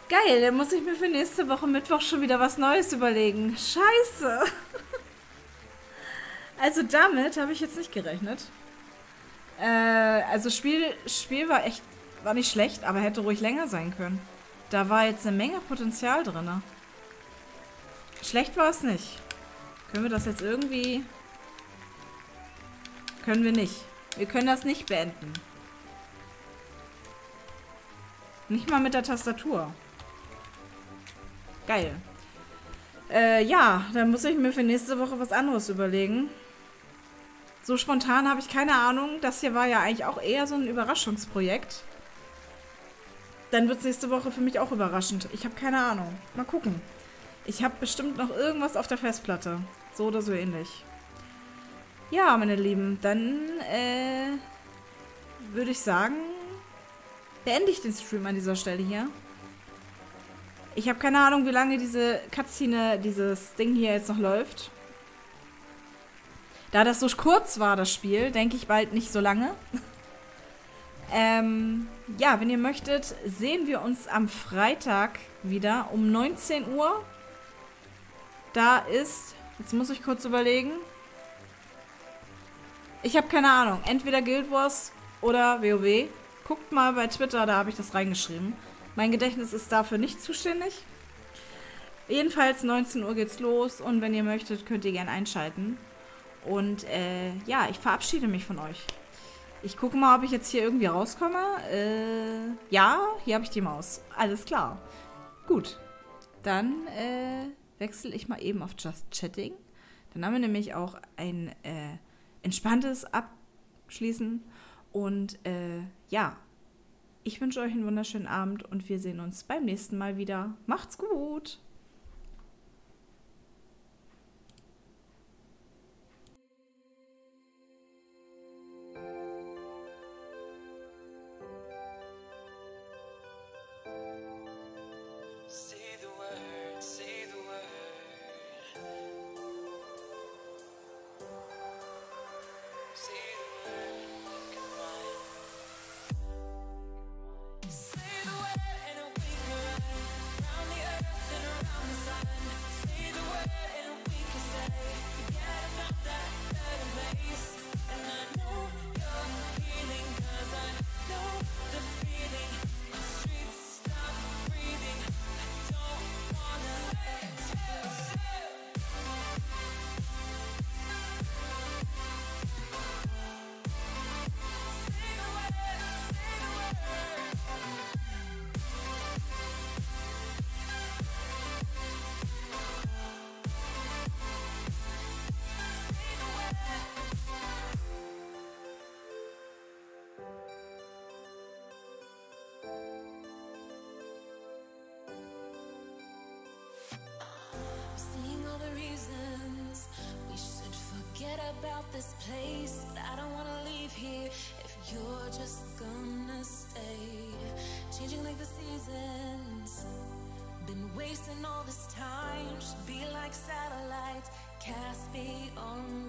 Geil, dann muss ich mir für nächste Woche Mittwoch schon wieder was Neues überlegen. Scheiße. Also damit habe ich jetzt nicht gerechnet. Äh, also Spiel, Spiel war echt, war nicht schlecht, aber hätte ruhig länger sein können. Da war jetzt eine Menge Potenzial drin. Schlecht war es nicht. Können wir das jetzt irgendwie... Können wir nicht. Wir können das nicht beenden. Nicht mal mit der Tastatur. Geil. Äh, ja, dann muss ich mir für nächste Woche was anderes überlegen. So spontan habe ich keine Ahnung. Das hier war ja eigentlich auch eher so ein Überraschungsprojekt. Dann wird es nächste Woche für mich auch überraschend. Ich habe keine Ahnung. Mal gucken. Ich habe bestimmt noch irgendwas auf der Festplatte. So oder so ähnlich. Ja, meine Lieben, dann äh, würde ich sagen, beende ich den Stream an dieser Stelle hier. Ich habe keine Ahnung, wie lange diese Cutscene, dieses Ding hier jetzt noch läuft. Da das so kurz war, das Spiel, denke ich bald nicht so lange. ähm, ja, wenn ihr möchtet, sehen wir uns am Freitag wieder um 19 Uhr. Da ist, jetzt muss ich kurz überlegen. Ich habe keine Ahnung, entweder Guild Wars oder WoW. Guckt mal bei Twitter, da habe ich das reingeschrieben. Mein Gedächtnis ist dafür nicht zuständig. Jedenfalls 19 Uhr geht's los und wenn ihr möchtet, könnt ihr gerne einschalten. Und äh, ja, ich verabschiede mich von euch. Ich gucke mal, ob ich jetzt hier irgendwie rauskomme. Äh, ja, hier habe ich die Maus. Alles klar. Gut. Dann äh, wechsle ich mal eben auf Just Chatting. Dann haben wir nämlich auch ein äh, entspanntes Abschließen. Und äh, ja, ich wünsche euch einen wunderschönen Abend und wir sehen uns beim nächsten Mal wieder. Macht's gut! The reasons we should forget about this place, but I don't wanna leave here if you're just gonna stay. Changing like the seasons, been wasting all this time. Should be like satellites cast beyond oh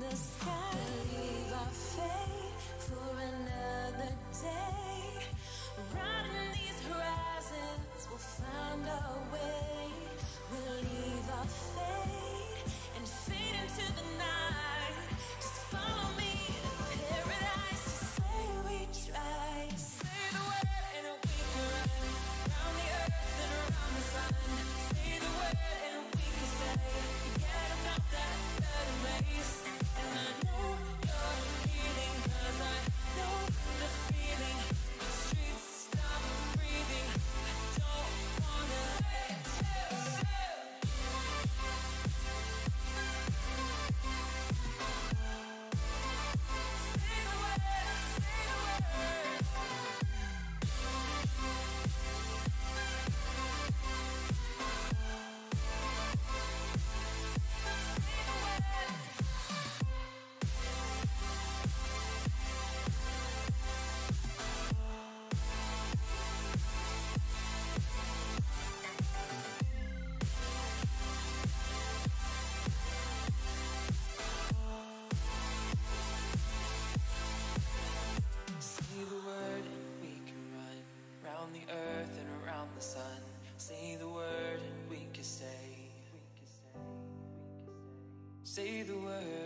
Say the word.